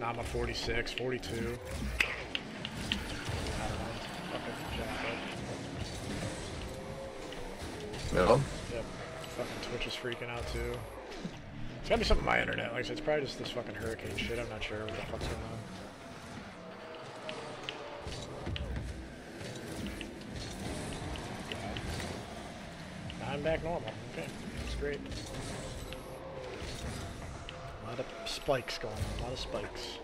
Now I'm a 46, 42. I don't know. Fucking jacked up. No? Yep. Fucking Twitch is freaking out too. It's gotta be something with my internet. Like I said, it's probably just this fucking hurricane shit. I'm not sure what the fuck's going on. I'm back normal. Okay, that's great. Spikes going on. A lot of spikes.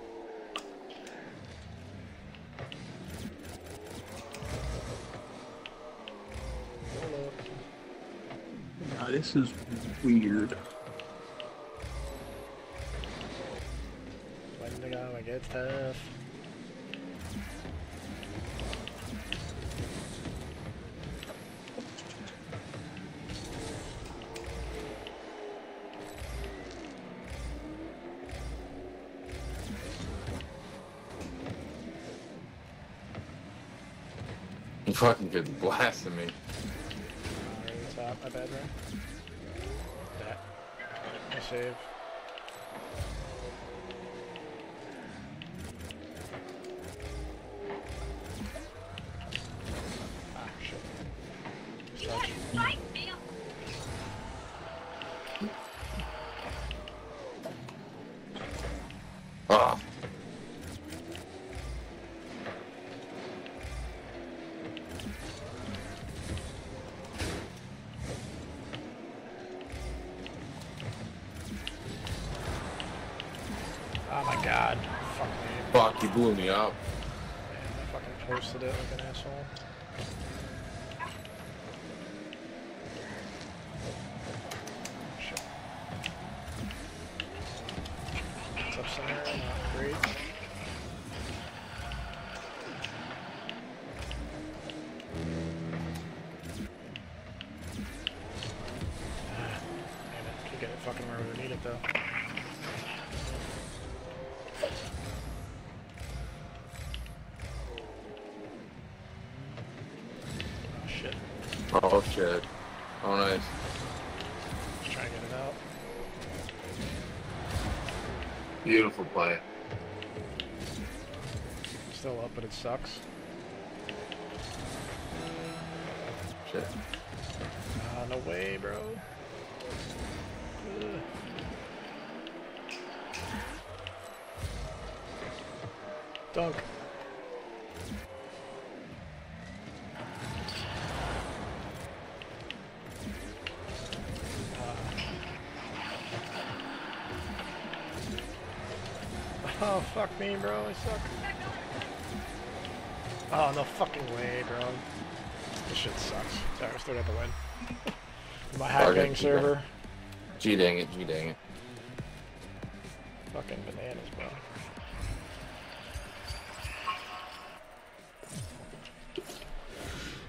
Now, this is weird. Fucking blasting me. Top. My bad? That. I. Oh shit. Oh nice. Just trying to get it out. Beautiful play. Still up, but it sucks. Shit. Ah, no way, bro. Ugh. Dunk. Fuck me, bro. I suck. Oh, no fucking way, bro. This shit sucks. Sorry, I still got the win. My Fuck it, hacking server. G dang it, G dang it. Fucking bananas, bro.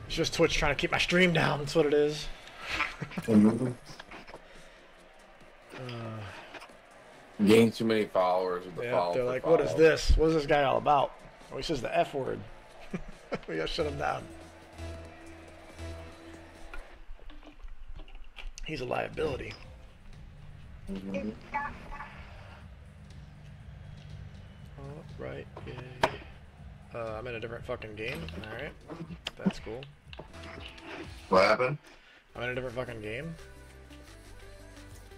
It's just Twitch trying to keep my stream down. That's what it is. Gain too many followers with the Yeah, follow they're for like, what is this? What is this guy all about? Oh, he says the F word. we gotta shut him down. He's a liability. Mhm. Oh, right. Uh, I'm in a different fucking game. Alright. That's cool. What happened? I'm in a different fucking game.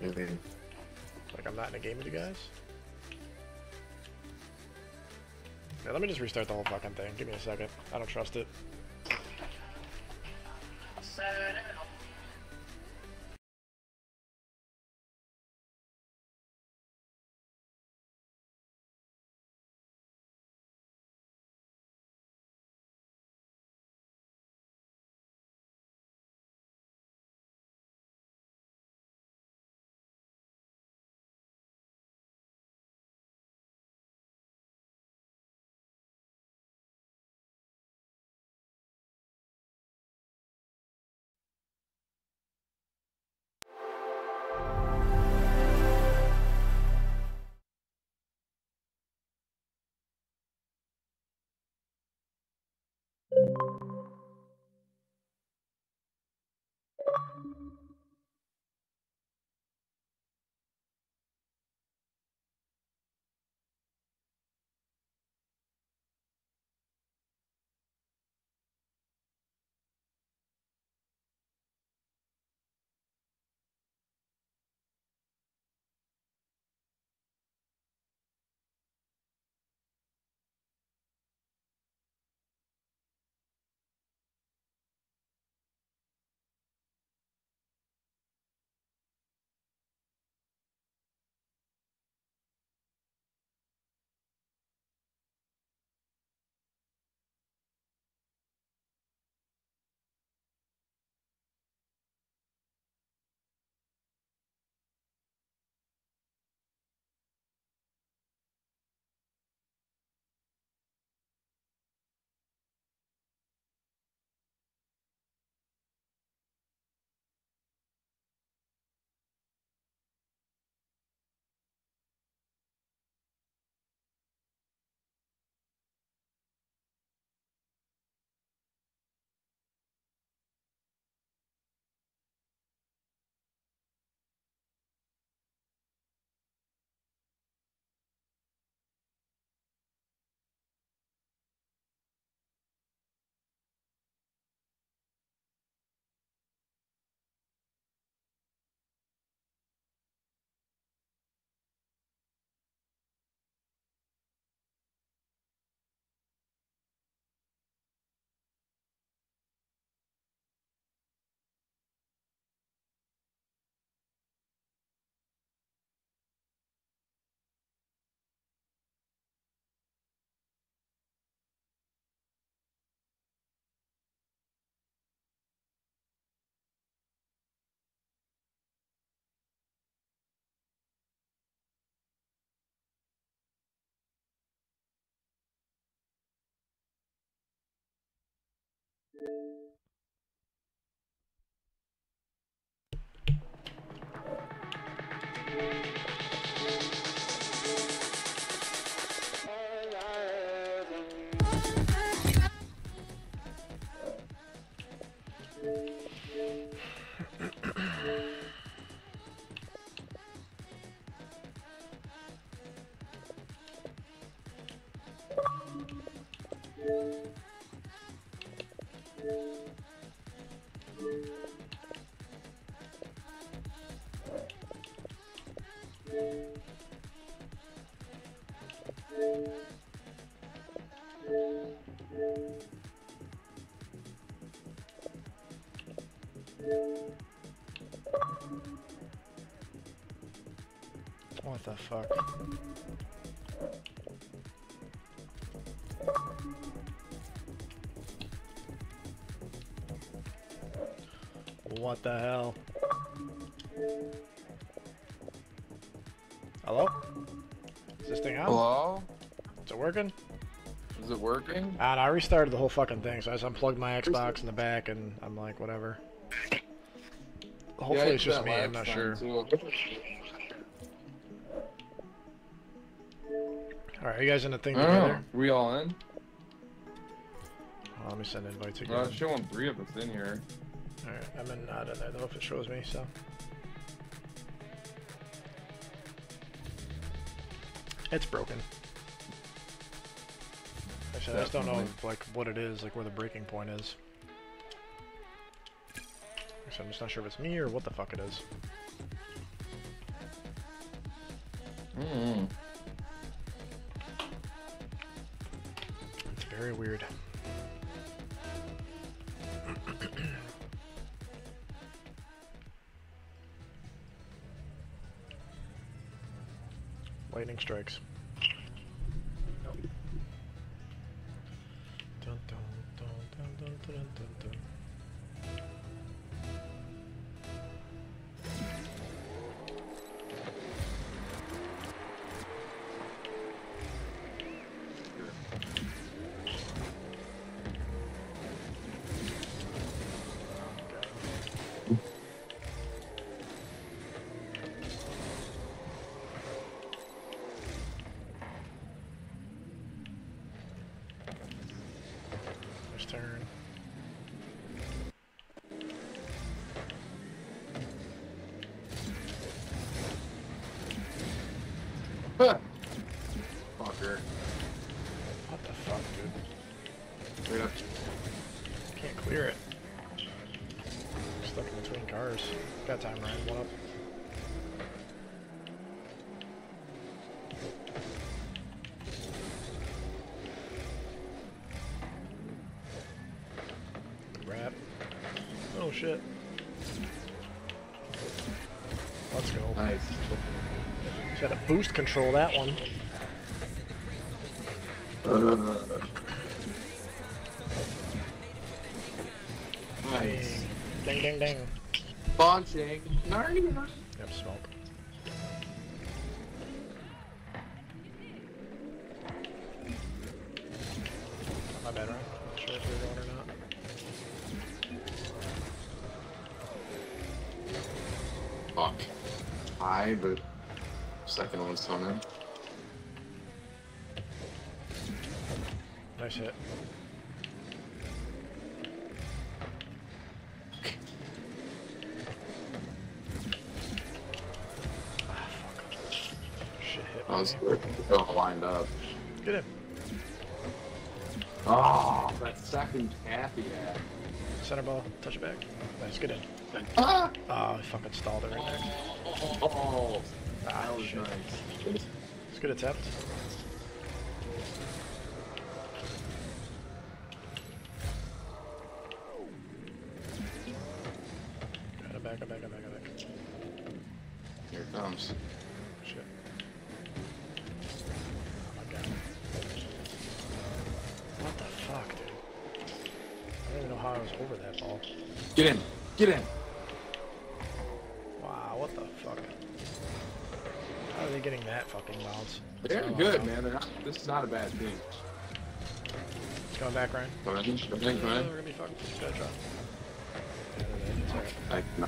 Mhm. Like I'm not in a game with you guys. Let me just restart the whole fucking thing. Give me a second. I don't trust it. What the fuck? What the hell? Hello? Is this thing on? Hello? Is it working? Is it working? And I restarted the whole fucking thing, so I just unplugged my Xbox in the back, and I'm like, whatever. Hopefully Yeah, it's just me, I'm not sure. too. Are you guys in the thing don't know. together? We all in? Oh, let me send invites Well, again. it's showing three of us in here. Alright, I'm in, I don't know if it shows me, so. It's broken. I said, I just don't know, like, what it is, like, where the breaking point is. So I'm just not sure if it's me or what the fuck it is. Mm. Very weird. Got time, Ryan. One up? Rat. Oh shit. Let's go. Nice. Had to boost control that one. Nice. Launching. Narnia. Yep, smoke. We're gonna be fucked. Just gotta drop. Yeah. It's. I, no.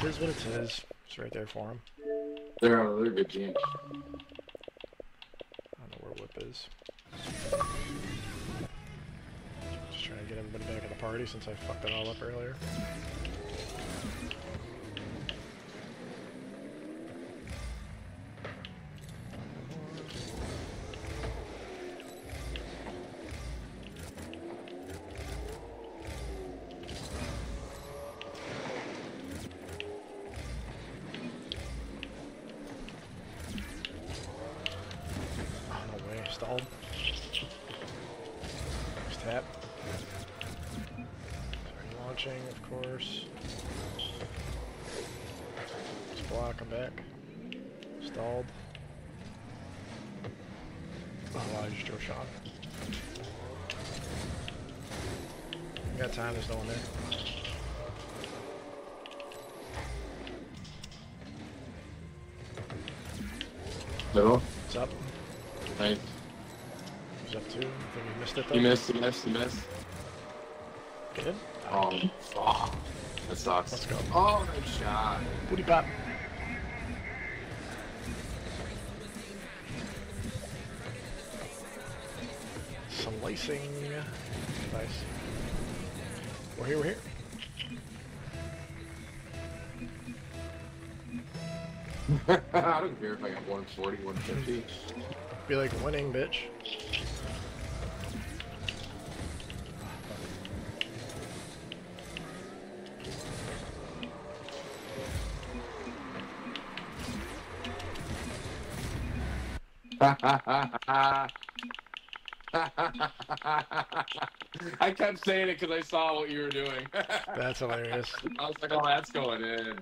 Tis what it is. It's right there for him. They're on a good team. I don't know where Whip is. Just trying to get everybody back at the party since I fucked it all up earlier. Back. Stalled. Oh, just drove Sean. We got time, there's no one there. Hello? What's up? Nice. Who's up two? I think we missed it though. You missed, you missed, you missed. Good. Um, oh, fuck. That sucks. Let's go. Oh, nice shot. Booty pop. Nice. We're here, we're here. I don't care if I got 140, 150. Be like winning, bitch. I kept saying it because I saw what you were doing. That's hilarious. I was like, oh, that's going in.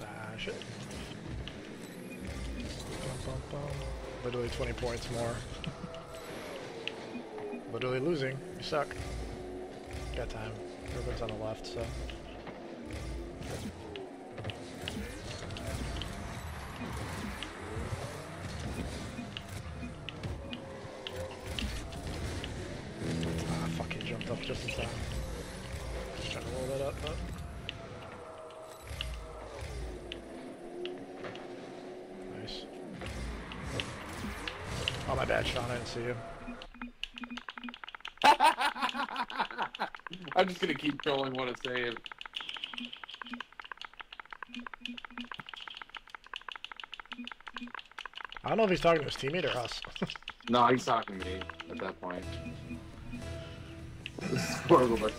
Ah, shit. Bum, bum, bum. Literally 20 points more. Literally losing. You suck. Got time. Everyone's on the left, so. Keep trolling what it's saying. I don't know if he's talking to his teammate or us. No, he's talking to me at that point. This is horrible,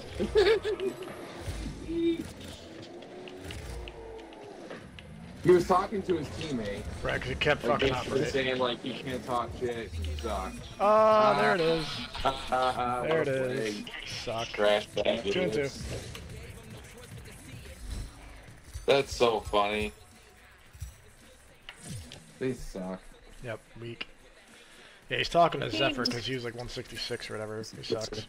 he was talking to his teammate, right, because he kept like fucking up, right? saying like, "You can't talk shit, you suck." Oh, there it is. there There it is. Suck. Trash bag. Two and two. That's so funny. They suck. Yep, weak. Yeah, he's talking to Zephyr because he was like 166 or whatever. He sucks.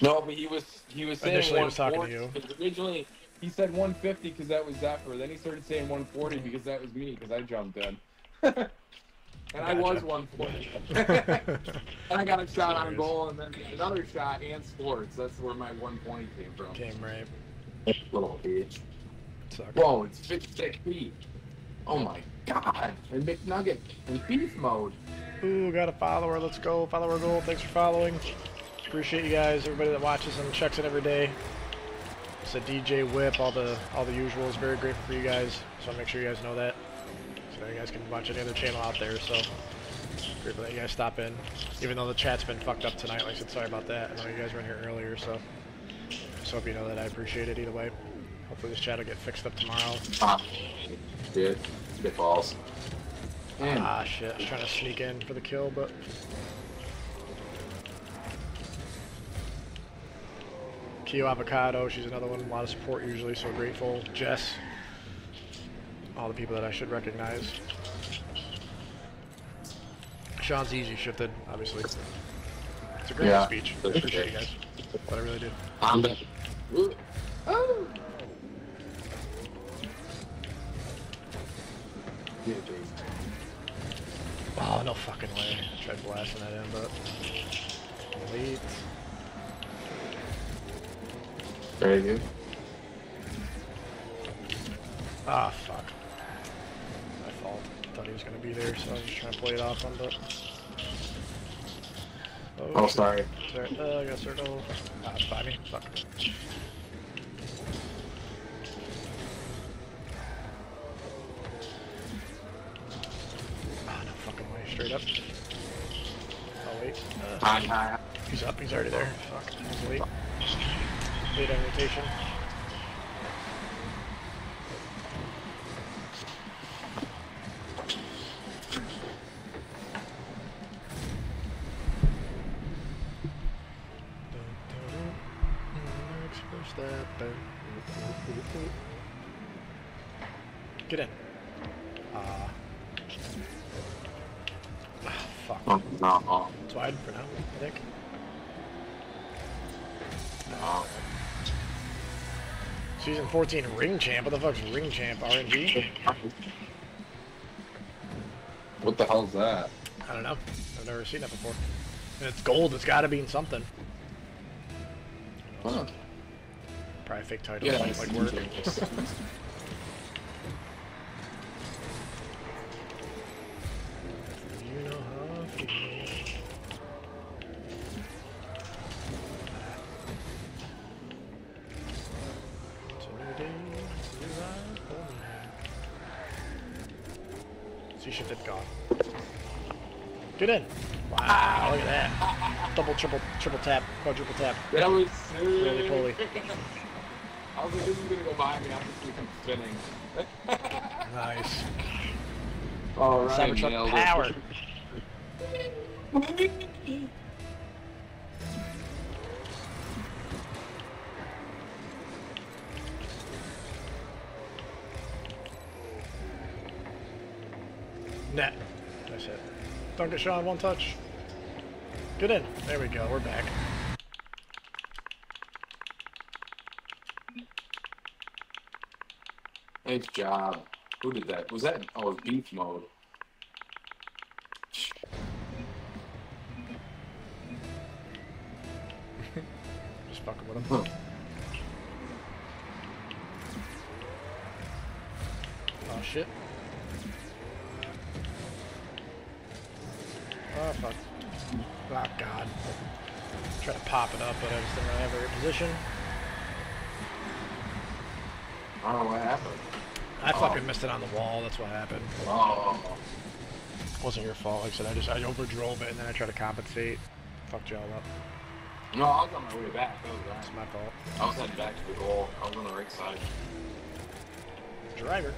No, but he was he was saying Initially he was talking to 140, 'cause Originally, he said 150 because that was Zephyr. Then he started saying 140 because that was me because I jumped in. and I was 140. and I got a shot on goal and then another shot and sports. That's where my 120 came from. Came right. Little bitch. Whoa, it's 56 feet. Oh my god. And McNugget in beef mode. Ooh, got a follower. Let's go. Follower goal. Thanks for following. Appreciate you guys. Everybody that watches and checks in every day. It's a DJ Whip. All the all the usuals. Very grateful for you guys. So I'll make sure you guys know that. So you guys can watch any other channel out there. So grateful that you guys stop in. Even though the chat's been fucked up tonight. Like I said, sorry about that. I know you guys were in here earlier. So just hope you know that I appreciate it either way. Hopefully this chat will get fixed up tomorrow. Ah, shit. Spit balls. And Ah, shit. I was trying to sneak in for the kill, but... Kyo Avocado, she's another one. A lot of support usually, so grateful. Jess. All the people that I should recognize. Sean's easy shifted, obviously. It's a great Yeah, speech. I Appreciate you guys. But I really the. Oh. Oh, no fucking way. I tried blasting that in, but... Wait. Very good. Ah, fuck. My fault. Thought he was gonna be there, so I was just trying to play it off on, but... Oh, shit. sorry. Sorry. Uh, I got circle. Ah, by me. Fuck. Ah, no fucking way. Straight up. Oh, wait. Uh, Hi, hi. he's up. He's already there. Fuck. He's late. Late on 14 ring champ. What the fuck's ring champ? RNG? What the hell's that? I don't know. I've never seen that before. And it's gold. It's got to be in something. Huh. Probably a fake title. Yeah, like, it's like work. You know how I feel. It's a new day, it's a new life for me. C shifted gone. Get in! Wow, look at that. Double, triple, tap, quadruple tap. That was Roly poly. I was like, this is gonna go by me after freaking spinning. Nice. All right, Cybertruck power. Net. That's it. Don't get shot in one touch. Get in. There we go. We're back. Nice job. Who did that? Was that? Oh, it was beef mode. Just fucking with him. Huh. Oh shit. Oh fuck. Oh god. Try to pop it up, but I just didn't really have the right position. I don't know what happened. I Oh. fucking missed it on the wall, that's what happened. Oh. wasn't your fault, like I said, I just I overdrove it and then I tried to compensate. Fucked y'all up. No, I was on my way back. That was right. my fault. I was heading back to the goal. I was on the right side. Driver.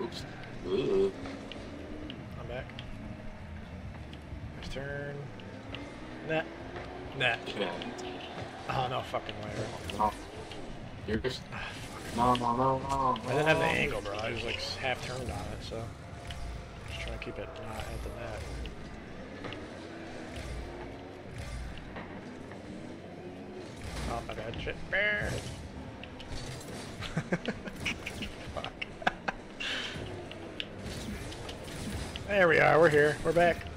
Oops. Ugh. I'm back. Nice turn. Net. Net. Yeah. Oh no fucking way. No. You're just. Ah. No, no, no, no. I didn't have the angle, bro. I was like half turned on it, so just trying to keep it not at the net. Oh, my bad. Shit. Fuck. there we are. We're here. We're back.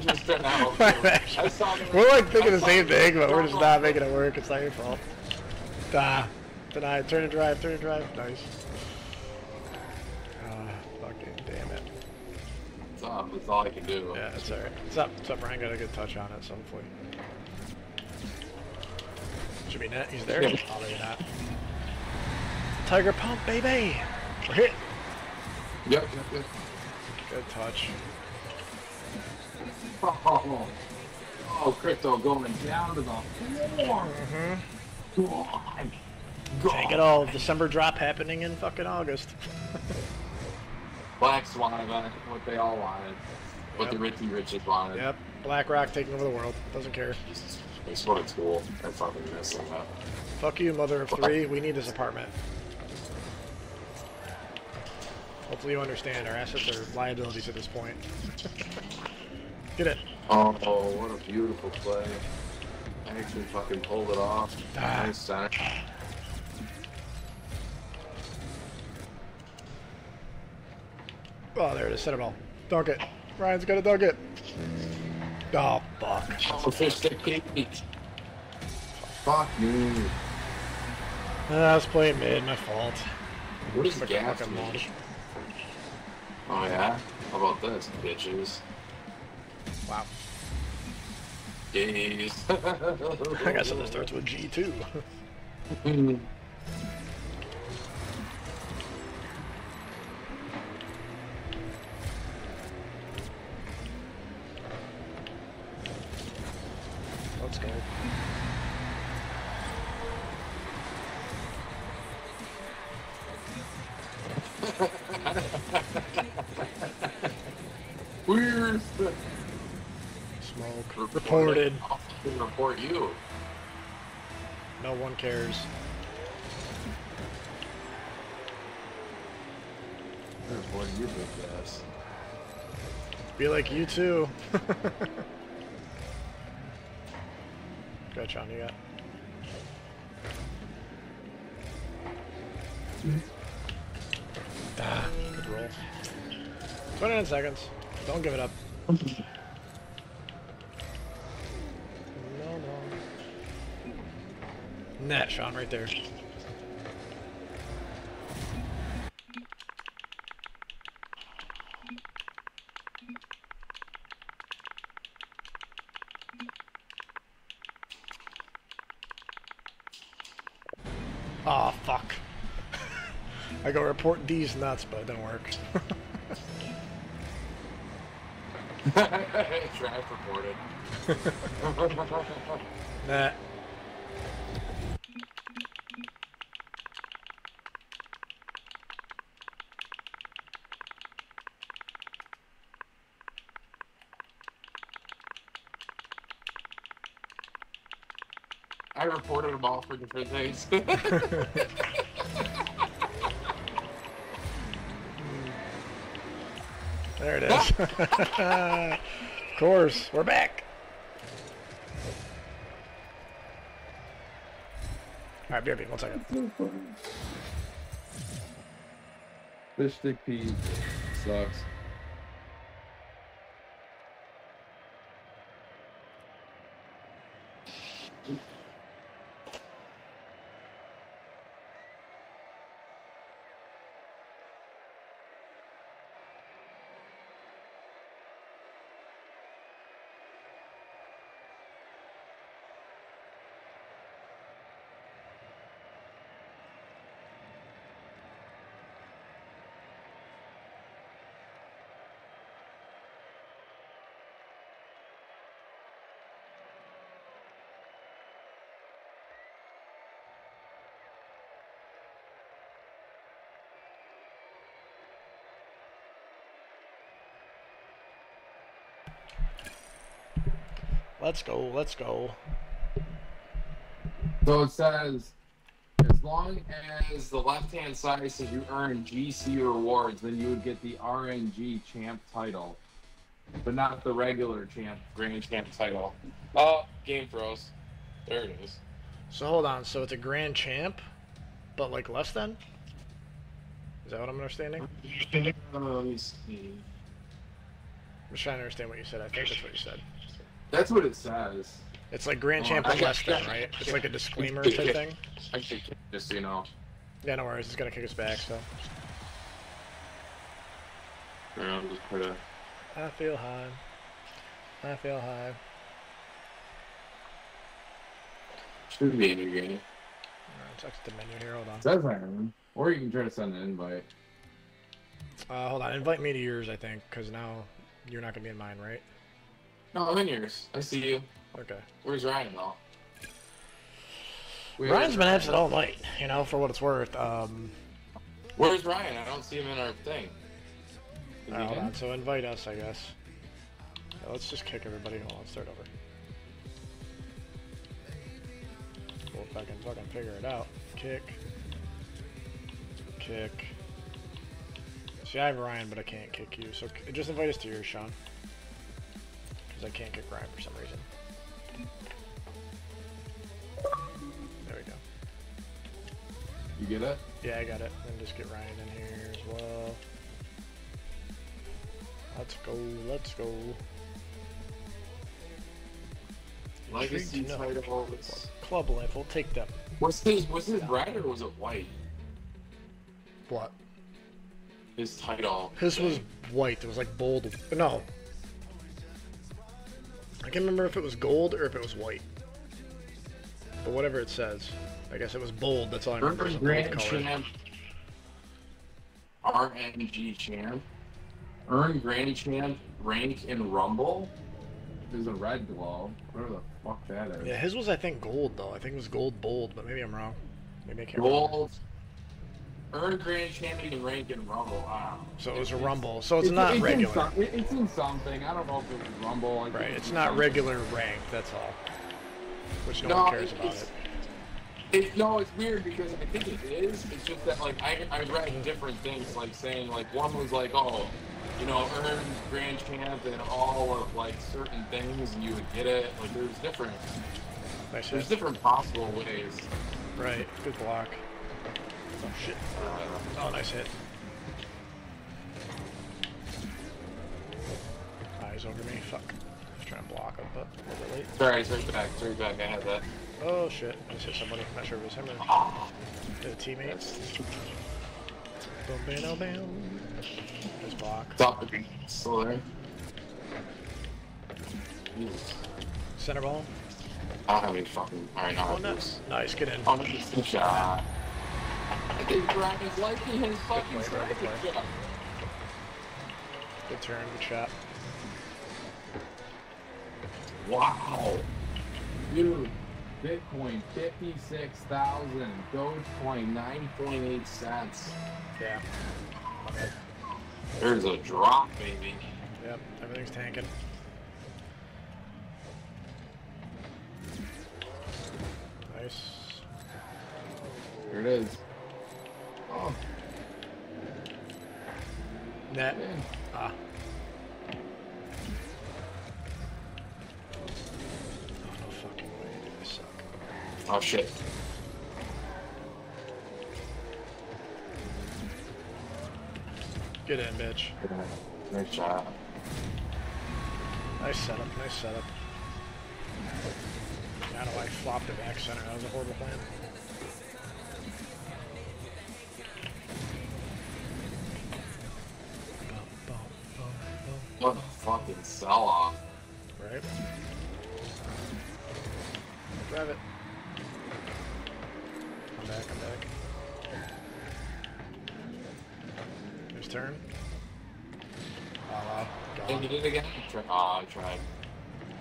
Just didn't have My a- bad. I saw the- We're like thinking I the same thing, but we're just not making it work. It's not your fault. Ah, denied. Turn and drive. Turn and drive. Nice. Ah, fucking damn it. It's up. That's all I can do. Yeah, it's alright. What's up? What's up, Ryan? Got a good touch on it, so hopefully. Should be net. He's there. Yeah. Oh, maybe not. Tiger pump, baby. We're hit. Yep, yep, yep. Good touch. Oh, oh, crypto going down to the floor. Mm-hmm. God. Take it all. December drop happening in fucking August. Black Swan event, what they all wanted. What the Yep. Richie Riches wanted. Yep. BlackRock taking over the world. Doesn't care. Christ, what a tool. I fucking miss him. that. Fuck you, mother of three. We need this apartment. Hopefully you understand. Our assets are liabilities at this point. Get it. Oh, what a beautiful play. I actually fucking pulled it off. Ah. Nice center. Oh, there it is. Center ball. Dunk it. Ryan's gonna dunk it. Oh, fuck. Oh. Fuck me. Ah, I was playing mid. My fault. What is gas fucking mean? launch. Oh yeah? How about this, bitches? Wow. Gays. I got something that starts with G too. Let's go. Weird. Reported. Fucking report you. No one cares. Report you, big ass. Be like you too. Go, John. You got. Ah, good roll. 29 seconds. Don't give it up. No, no. Net, Sean, right there. Aw, fuck. I go report these nuts, but it didn't work. Draft reported. Net. Them all for different things. There it is. of course, we're back. All right, BRB, one second. Fish stick Pete sucks. Let's go, let's go. so it says, as long as the left-hand side says you earn GC rewards, then you would get the RNG champ title, but not the regular champ, grand champ title. Oh, game froze. There it is. So hold on, so it's a grand champ, but like less than? Is that what I'm understanding? Uh, let me see. I'm just trying to understand what you said. I think that's what you said. That's what it says. It's like grand Oh, champ I but got- less than, right? It's like a disclaimer type thing. Actually, just so you know. Yeah, no worries. It's gonna kick us back, so. Here, I'll just put a. I feel high. I feel high. Should be in your game. Alright, check the menu here. Hold on. It says Iron. Or you can try to send an invite. Uh, hold on. Invite me to yours, I think, because now you're not gonna be in mine, right? No, I'm in yours. I see you. Okay. Where's Ryan though? Ryan's been absent all night, you know, for what it's worth. Um, Where's Ryan? I don't see him in our thing. Is he alright, hold in? So invite us, I guess. Yeah, let's just kick everybody. Hold on. Start over. We'll fucking fucking figure it out. Kick. Kick. See, I have Ryan, but I can't kick you. So just invite us to yours, Sean. Because I can't get grind for some reason. There we go. You get it? Yeah, I got it. And just get Ryan in here as well. Let's go, let's go. Legacy Intrigued to know. titles. Club life, we'll take them. Was his was his red or was it white? What? His title. His was white. It was like bold. No. I can't remember if it was gold or if it was white. But whatever it says. I guess it was bold. That's all I remember. is Urban the bold Grand. Champ. RNG Champ. Earn Grand Champ rank in Rumble. There's a red glow. Whatever the fuck that is. Yeah, his was I think gold though. I think it was gold bold, but maybe I'm wrong. Maybe I can't remember. Gold. Earn Grand Champion rank in Rumble. Wow. So it was a rumble. So it's, not it's regular. In some, it's in something. I don't know if it was Rumble. I Right, it's it's not something. regular rank, that's all. Which no, No, one cares about it's- it. It, no, it's weird because I think it is. It's just that like I, I read different things, like saying like one was like oh, you know, earn grand champ and all of like certain things, and you would get it. Like there's different, Nice there's different possible ways. Right, good block. Oh shit. Oh, nice hit. Eyes over me, fuck. I was trying to block him, but a little bit late. sorry, sorry back, sorry back. I had that. Oh shit, I just hit somebody. Not sure if it was him or Oh, hit a teammate. that's Boom, bam, oh, bam. Just block. stop it. Still there. Center ball. I don't have any fucking. Alright, now Oh, lose. Nice, get in. Oh, that's a shot. Good turn, good shot. Wow. Dude, Bitcoin 56,000. Dogecoin, 9.8 cents. Yeah. Bad. There's a drop, baby. Yep, everything's tanking. Nice. Here it is. Oh, Net. Ah. Oh, no fucking way, dude. I suck. Oh shit. Get in, bitch. Nice shot. Nice setup, nice setup. I don't know why I flopped it back center. That was a horrible plan. What a fucking sell off. Right? Grab it. Come back, come back. His turn. Ah, oh. Can you Gone. do it again? Try- Oh, I tried.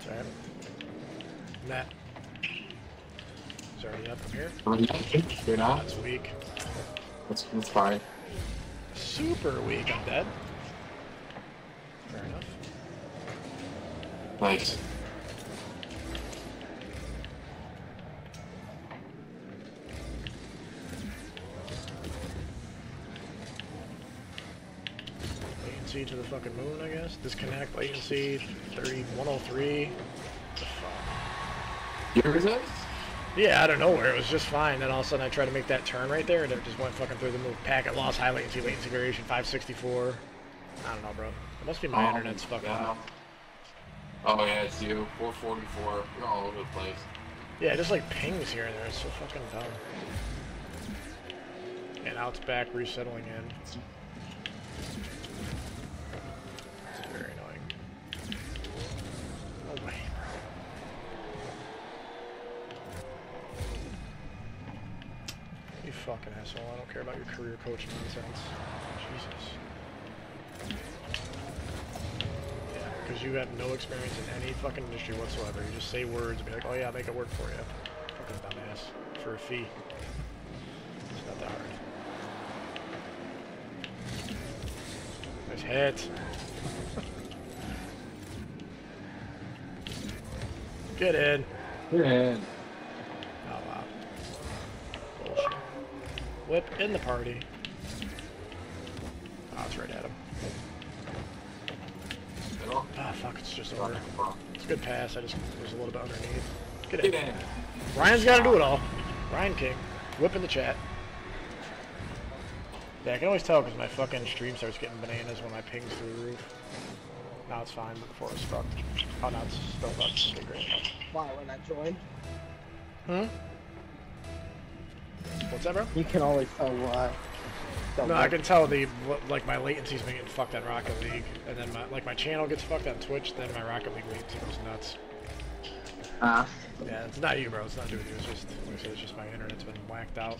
Ah, Alright. Net. Is already up from here. You're not? That's weak. That's, that's fine. Super weak. I'm dead. Fair enough. Nice. Latency to the fucking moon, I guess. Disconnect latency 30, 103. The fuck? Yours is? Yeah, out of nowhere, it was just fine. Then all of a sudden I tried to make that turn right there and it just went fucking through the move. Packet loss, high latency, latency variation, 564. I don't know, bro. It must be my Oh, internet's fucking. Oh yeah, it's you. 444. You're all over the place. Yeah, just like pings here and there. It's so fucking dumb. And now it's back resettling in. It's very annoying. Oh way. You fucking asshole. I don't care about your career coach nonsense. Jesus. Yeah, because you have no experience in any fucking industry whatsoever. You just say words and be like, oh yeah, I'll make it work for you. Fucking dumbass. For a fee. It's not that hard. Nice hit. Get in. Get in. Oh wow. Bullshit. Whip in the party. Just over. It's a good pass, I just was a little bit underneath. Get Get in. in. Ryan's gotta do it all. Ryan King. Whip in the chat. Yeah, I can always tell because my fucking stream starts getting bananas when my ping's through the roof. Now it's fine, but before it's fucked. Oh, now it's still fucked. Okay, great. Why, when I joined? Hmm? What's that, bro? You can always tell why. Don't No, I can tell the like my latency's been getting fucked on Rocket League, and then my like my channel gets fucked on Twitch, then my Rocket League latency goes nuts. Ah. Yeah, it's not you, bro. It's not doing you. It's just like I said, it's just my internet's been whacked out.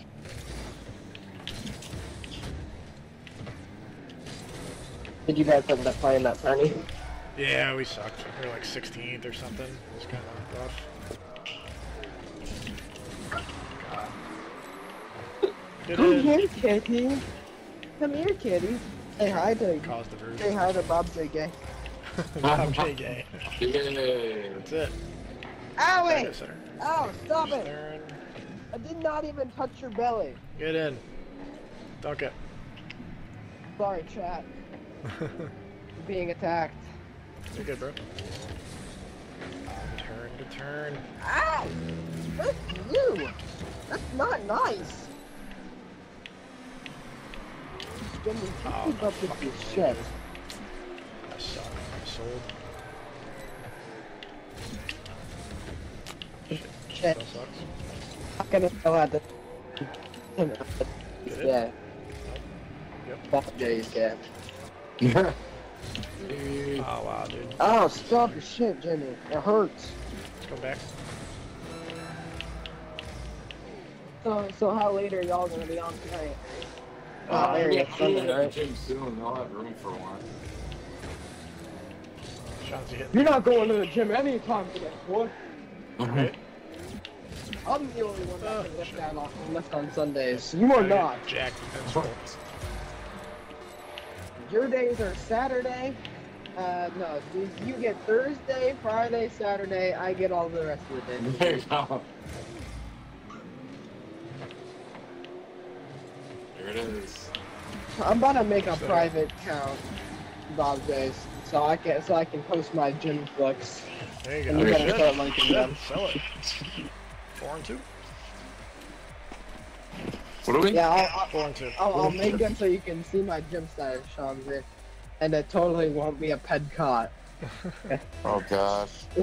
Did you guys end up playing that tourney? Yeah, we sucked. We were like 16th or something. It was kind of rough. Get Come in. here, kitty. Come here, kitty. Say hi to Caused the say hi to Bob J. Gay. I'm Jay Gay. Yay. That's it. Owie! That is. Oh, stop it! I did not even touch your belly. Get in. Dunk it. Sorry, chat. Being attacked. You're good, bro. Turn, good turn. Ow! That's you! That's not nice! Jimmy, Oh, keep up with shit. I suck. I'm sold. Shit. Sucks. not gonna go at the. Yeah. Yep. Oh, wow, dude. Oh, stop your shit, Jimmy. It hurts. Let's go back. So, so how late are y'all gonna be on tonight? Uh, Oh, there you Yeah, go. I'm Sunday, in the right? gym soon. I'll have room for one. Chauncey hitting. You're not going to the gym anytime today, boy. Right? I'm the only one that Oh, can lift shit. that off and lift on Sundays. You are not. Jack. That's right. Your days are Saturday. Uh, no, you- you get Thursday, Friday, Saturday. I get all the rest of the There you go. There it is. I'm about to make a So- private account, Bob Days, so I can so I can post my gym flicks. There you And go. you Oh, gotta start linking them. Sell it. Four and two. What do we? Yeah, I'll, Four and two. I'll, I'll make them so you can see my gym status, Sean. And it totally won't be a pedcot. Oh gosh.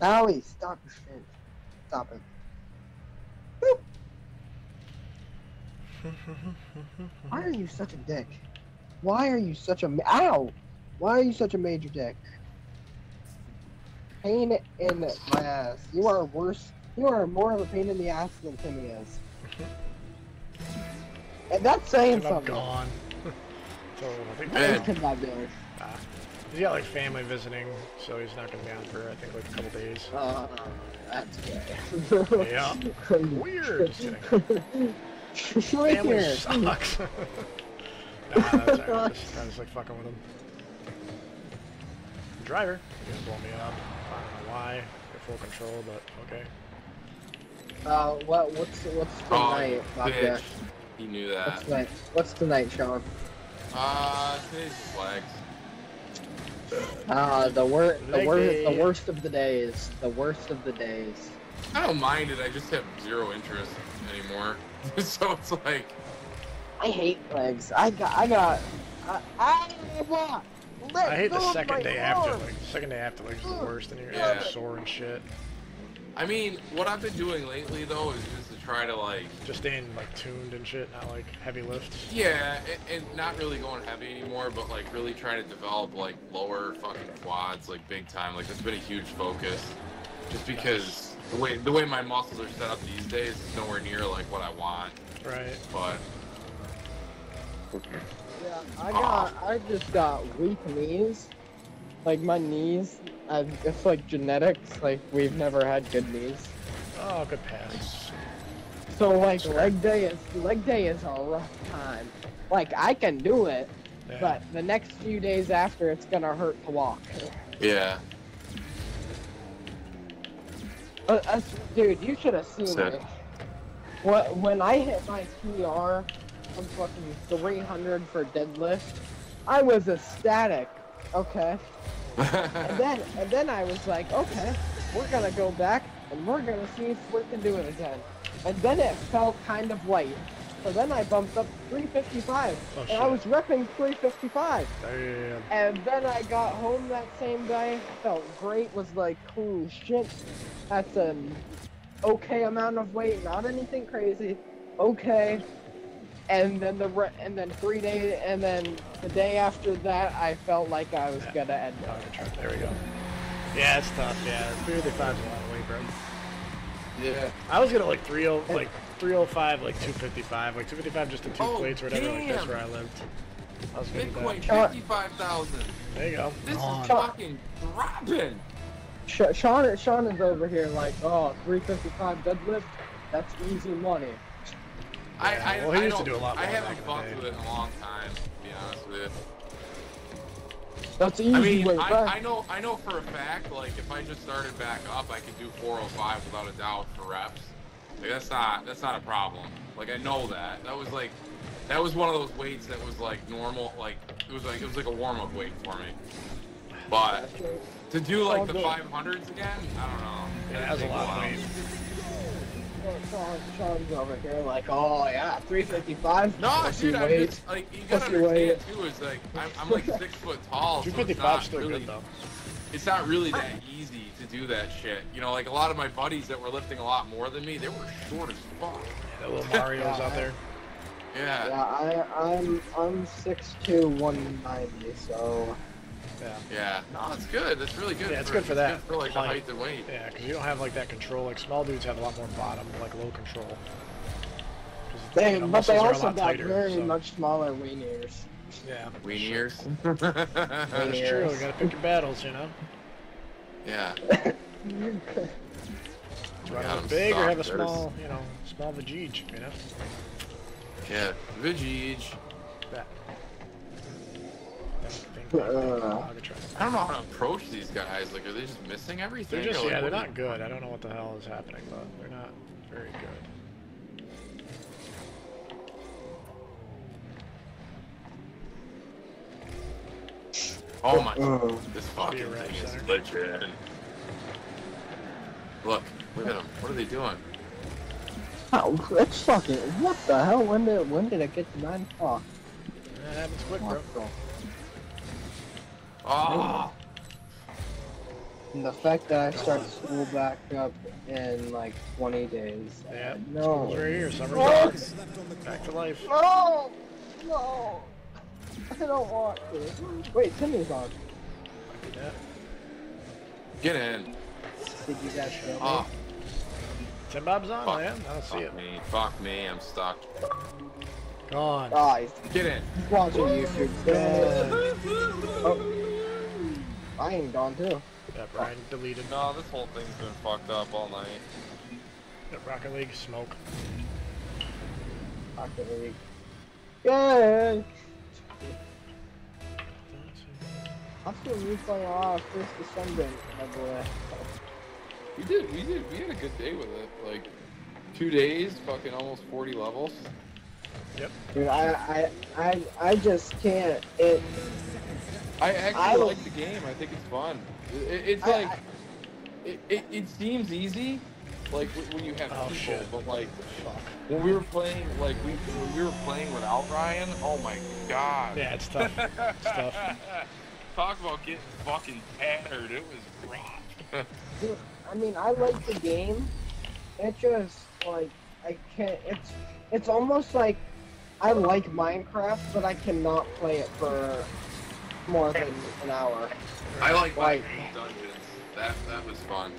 Owie, stop your shit. Stop it. Why are you such a dick? Why are you such a ma- ow? Why are you such a major dick? Pain in my ass. You are worse. You are more of a pain in the ass than Timmy is. And that's saying And I'm something. gone. so I think What is Man. Tim ah, he's got like family visiting, so he's not gonna be on for I think like a couple days. Uh, that's gay. Yeah. Weird. Just kidding. Family Weird. sucks. nah, that's alright. Just, I was like fucking with him. Driver. He's gonna blow me up. I don't know why. Get full control, but okay. Uh, what, what's what's Oh, tonight, Bob bitch. Jack? He knew What's that. tonight? What's tonight, Sean? Uh, today's flags. Uh, the wor the Leg wor day. the worst of the days. The worst of the days. I don't mind it. I just have zero interest anymore. so it's like, I hate legs. I got I got. I, I, let I hate the second my day after. arm. Like second day after, like is the worst, and you're Yeah. sore and shit. I mean, what I've been doing lately though is just to try to like, Just staying like tuned and shit, not like heavy lifts. yeah, and, and not really going heavy anymore, but like really trying to develop like lower fucking quads, like big time. Like that's been a huge focus, just because the way the way my muscles are set up these days is nowhere near like what I want. Right. But Yeah, I got. Ah. I just got weak knees. Like my knees, I, it's like genetics. Like we've never had good knees. Oh, good pass. So like leg day is leg day is a rough time. Like I can do it, Yeah. but the next few days after it's gonna hurt to walk. yeah, Uh, uh, dude, you should have seen Sad. it. What when I hit my PR from fucking 300 for deadlift, I was ecstatic. Okay. And then and then I was like, okay, we're gonna go back and we're gonna see if we can do it again. And then it felt kind of light. So then I bumped up 355. Oh, and I was repping 355. Damn. And then I got home that same day, felt great, was like, holy shit, that's an okay amount of weight, not anything crazy, okay. And then the re- and then three days, and then the day after that, I felt like I was gonna end up. Target truck. There we go. Yeah, it's tough. Yeah, 355 is a lot of weight, bro. Yeah. I was gonna like 30 like 305, like 255, like 255 just in two Oh, plates or whatever. Like that's where I lived. I was gonna Bitcoin that. Uh, fifty-five thousand. There you go. This God. is fucking dropping. Sh- Sean, Sean is over here like, oh, 355 deadlift, that's easy money. I, Yeah, I, well, he I used to don't- a lot I haven't back in fucked with it in a long time, to be honest with you. That's easy I mean, way I, back. I know I know for a fact, like if I just started back up, I could do 405 without a doubt for reps. Like that's not that's not a problem. Like I know that. That was like that was one of those weights that was like normal. Like it was like it was like a warm up weight for me. But to do like the 500s again, I don't know. Yeah, that's a lot of weight. Sean, Sean's over here like, oh yeah, 355. No, Pussy dude, I'm weight. just like you gotta Pussy weight. understand too. Is like I'm, I'm like six foot tall. so 255 not still really, good though. It's not really that easy to do that shit. You know, like a lot of my buddies that were lifting a lot more than me, they were short as fuck. The little Mario's out there. Yeah, Yeah, I, I'm I'm 6'2", 190, so Yeah. yeah. No, it's good. That's really good. Yeah, it's good for that for like the height. height and weight. Yeah, because you don't have like that control. Like small dudes have a lot more bottom, like low control. they you but they are a also lot got tighter, very so- much smaller weeniers. Yeah. Weenie sure. ears. That's true. You gotta pick your battles, you know. yeah. Run got with 'em big or have a small, you know, small vajij, you know. Yeah. Veggie. That. That thing like that, Uh. I don't know how to approach these guys. Like, are they just missing everything? They're just Or, like, yeah, they're not good. I don't know what the hell is happening, but they're not very good. Oh my. Uh, This fucking Be a rep thing is center. legit. Look, look at them. What are they doing? oh, it's fucking. What the hell? When did when did it get to nine o'clock? That happens quick, bro. Oh, And the fact that I start school back up in like 20 days. Yeah, uh, school's no. right here. Summer's Oh. back. Back to life. No! No! I don't want to. Wait, Timmy's on. I do that. get in. Did you guys feel Oh, Tim Bob's on, fuck, man. I don't see fuck it. me. Fuck me. I'm stuck. Gone. Oh, he's Get in. he's watching YouTube. Gone. Oh. I ain't gone too. Yeah, Brian deleted. No, this whole thing's been fucked up all night. Yeah, Rocket League smoke. Rocket League. Yay! I feel you playing a lot of First Descendant, by the way. We did, we did, we had a good day with it. Like two days, fucking almost 40 levels. Yep. Dude, I, I, I, I just can't. It. I actually I like the game. I think it's fun. It, it's I- like I- it, it, it seems easy, like when you have Oh, people, shit. but like when we were playing, like we when we were playing without Ryan. Oh my god. Yeah, it's tough. It's tough. Talk about getting fucking tattered. It was rough. Dude, I mean, I like the game. It just like I can't. It's it's almost like I like Minecraft, but I cannot play it for more than an hour. I like Like- Dungeons. That that was fun.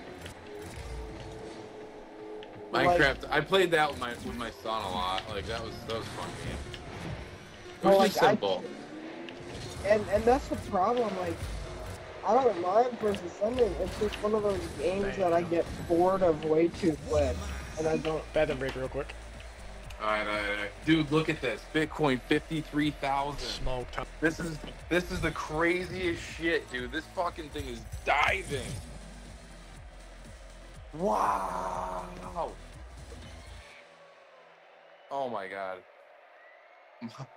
Like- Minecraft. I played that with my with my son a lot. Like that was that was a fun game. It Well, was just like, I- simple. And and that's the problem. Like I don't mind versus Sunday. It's just one of those games that I get bored of way too quick, and I don't. Fathom break real quick. All right, all right, all right. dude, look at this. Bitcoin fifty three thousand. Smoke. This is this is the craziest shit, dude. This fucking thing is diving. Wow. Oh my god.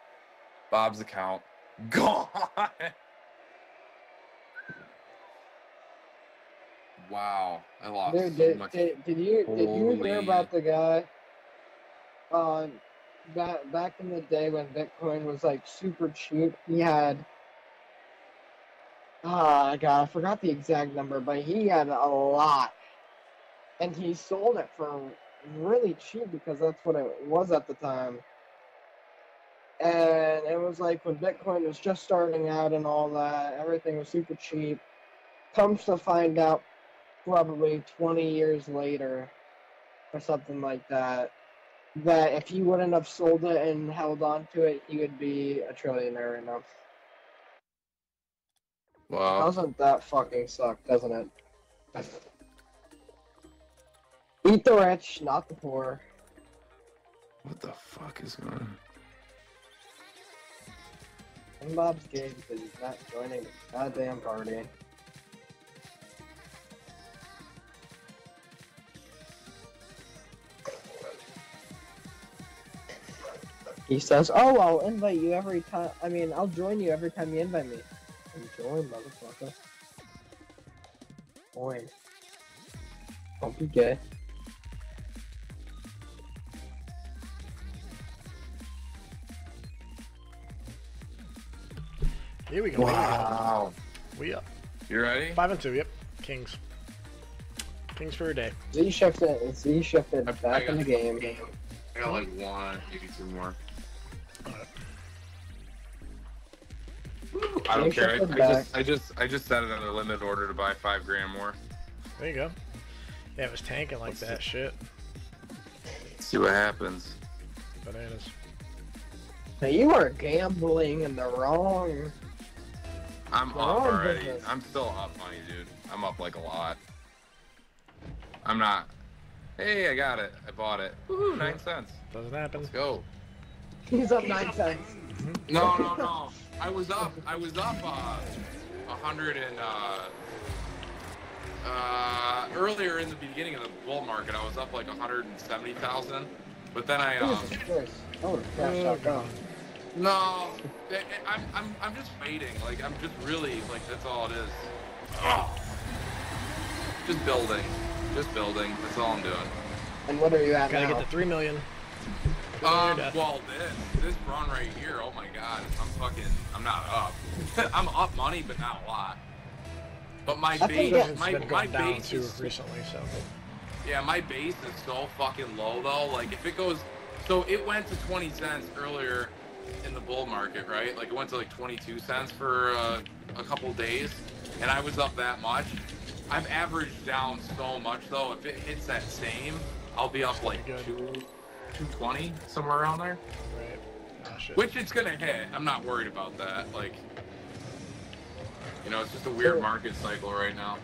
Bob's account. Gone. Wow, I lost Dude, so did, much. did, did you did you hear about the guy? Uh, back back in the day when Bitcoin was like super cheap, he had. Ah, God, I forgot the exact number, but he had a lot, and he sold it for really cheap because that's what it was at the time. And it was like when Bitcoin was just starting out and all that, everything was super cheap. Comes to find out, probably 20 years later or something like that that if he wouldn't have sold it and held on to it he would be a trillionaire right now Wow. doesn't that fucking suck doesn't it eat the rich not the poor What the fuck is going on? Bob's gay because he's not joining the goddamn party He says, "Oh, I'll invite you every time. I mean, I'll join you every time you invite me." Join, motherfucker. Join. Don't be gay. Here we go. Wow. We up. You ready? Five and two. Yep. Kings. Kings for a day. Z shifted. Z shifted I- back I in the got- game. I got like one, maybe two more. I don't care. I, I just, I just, I just set it on a limit order to buy five grand more. There you go. Yeah, it was tanking like Let's that. Shit. See what happens. Bananas. Now you are gambling in the wrong. I'm Go up on, already. business. I'm still up money, dude. I'm up like a lot. I'm not. Hey, I got it. I bought it. Woohoo, nine cents. Doesn't happen. Let's go. He's up nine cents. No, no, no. I was up. I was up uh, a hundred and uh, uh, earlier in the beginning of the bull market. I was up like a hundred and seventy thousand. But then I um, Jesus Christ. I would have crashed Oh, out gone. No, I- I- I'm I'm I'm just waiting. Like I'm just really like that's all it is. Ugh. Just building, just building. That's all I'm doing. And what are you at Gotta now? get to three million. Um, death. well, this this run right here, oh my god, I'm fucking, I'm not up. I'm up money, but not a lot. But my I base, my my base too is, recently, so. yeah, my base is so fucking low though. Like if it goes, so it went to 20 cents earlier in the bull market, right? Like it went to like 22 cents for uh, a couple days, and I was up that much. I've averaged down so much though. If it hits that same, I'll be up like two, 220 somewhere around there. Right. Oh. Which it's gonna hit. I'm not worried about that. Like, you know, it's just a weird market cycle right now.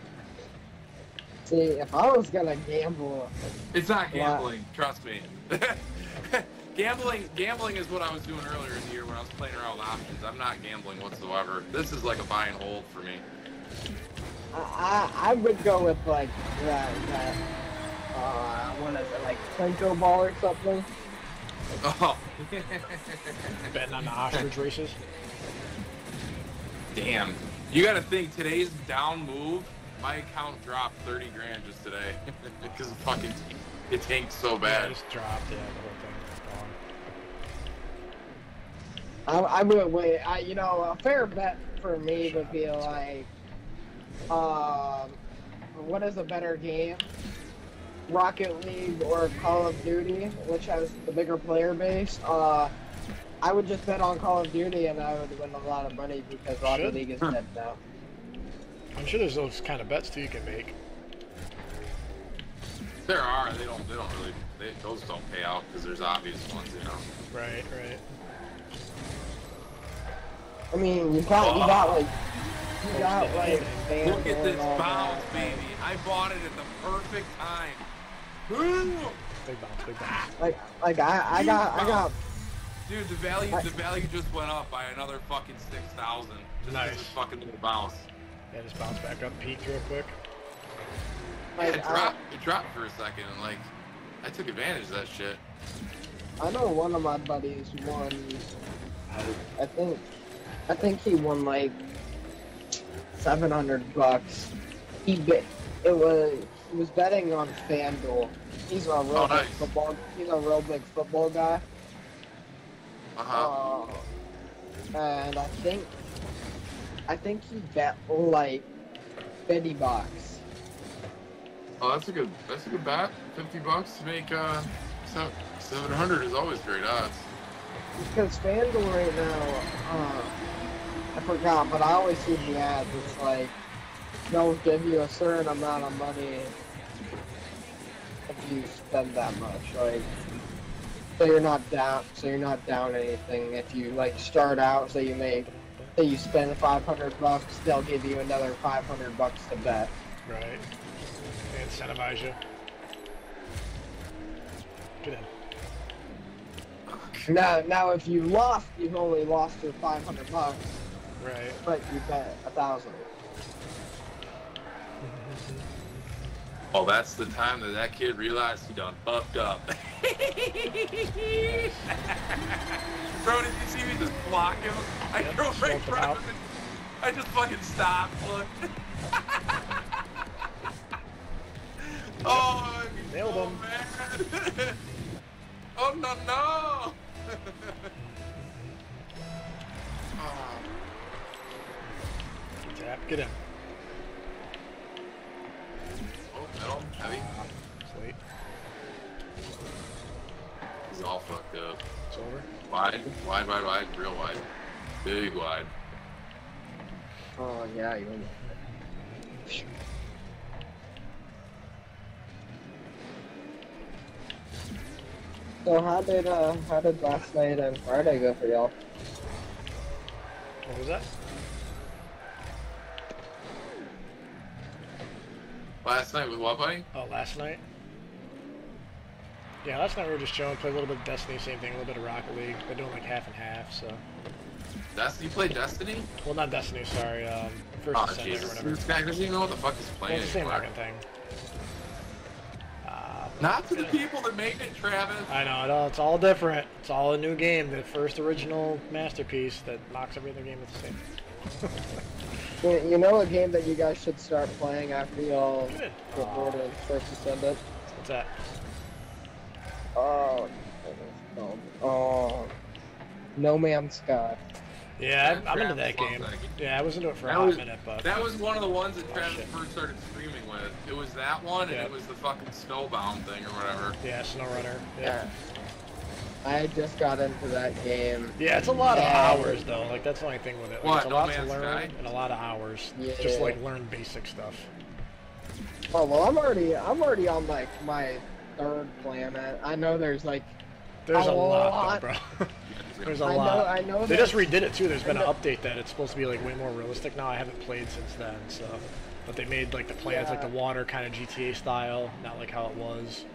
See, if I was gonna gamble, It's not Yeah. gambling. Trust me. gambling, gambling is what I was doing earlier in the year when I was playing around with options. I'm not gambling whatsoever. This is like a buy and hold for me. I, I I would go with like that that uh what is it like Plinko ball or something. Oh, Betting on the ostrich races. damn. You got to think today's down move. My account dropped 30 grand just today because fucking it tanked so bad. it just dropped. Yeah, the whole thing is gone. I, I would wait. I you know a fair bet for me would be like um what is a better game? Rocket League or Call of Duty, which has the bigger player base. Uh I would just bet on Call of Duty and I would win a lot of money because Rocket Should. League is dead now. I'm sure there's those kind of bets too you can make. There are. They don't. They don't really. They, those don't pay out because there's obvious ones, you know. Right, right. I mean, you got you got like you got like fans Look at this bounce, baby. I bought it at the perfect time. Big bounce, big bounce. Like like I I got I got Dude, the value the value just went up by another fucking six thousand. Just Nice. This fucking little bounce. Yeah, just bounce back up, peaked real quick. Yeah, like it I, dropped. It dropped for a second, and like, I took advantage of that shit. I know one of my buddies won. I think I think he won like seven hundred bucks. He bet it was he was betting on FanDuel. He's a real Oh, big nice. football. He's a real big football guy. Uh huh. Uh, and I think I think he bet like fifty bucks. Oh, that's a good. That's a good bet. Fifty bucks to make uh, seven hundred is always great odds. Because FanDuel right now, uh, I forgot, but I always see the ads. It's like they'll give you a certain amount of money if you spend that much. Like, so you're not down. So you're not down anything. If you like start out, so you make, say you spend 500 bucks, they'll give you another 500 bucks to bet. Right. They incentivize you. Get in. Now, now if you lost, you've only lost your 500 bucks, Right. but you bet a thousand. Oh, that's the time that that kid realized he done fucked up. Bro, did you see me just block him? I Yep, drove right in front of him. I just fucking stopped. Look. oh, I'd Nailed so him. mad. oh no no. Tap. Get in. Oh, metal, heavy. Slate. He's all fucked up. It's over. Wide, wide, wide, wide, real wide. Big wide. Oh yeah, you. So how did uh how did last night and Friday go for y'all? What was that? Last night with what, buddy? Oh, last night? Yeah, last night we were just chilling, played a little bit of Destiny, same thing, a little bit of Rocket League. Been doing like half and half, so. Destiny, you play Destiny? Well, not Destiny, sorry. Um, First Oh, Jesus. whatever. This guy doesn't even know what the fuck he's Well, playing it's the same fucking thing. Uh, Not to the people that made it, Travis. I know, it all, it's all different. It's all a new game. The first original masterpiece that knocks every other game at the same. You, you know a game that you guys should start playing after y'all Good. get bored of First Ascendant? What's that? Oh, what is it called? Oh, No Man's Sky. Yeah, I'm, I'm into that game. that game. Yeah, I was into it for a That hot was- minute, but That was one of the ones that Oh, Travis shit. first started streaming with. It was that one, and it was the fucking snowbound thing or whatever. yeah, SnowRunner. Yeah. I just got into that game. Yeah, it's a lot of hours though. Like that's the only thing with it. Like, What, it's a No lot to learn Sky? and a lot of hours. Yeah. Just like learn basic stuff. Oh well, I'm already I'm already on like my third planet. I know there's like There's a, A lot, lot. though, bro. There's a I know lot. I know They just redid it too. There's been an update that it's supposed to be like way more realistic now. I haven't played since then, so. But they made like the planets like the water kind of GTA style, not like how it was.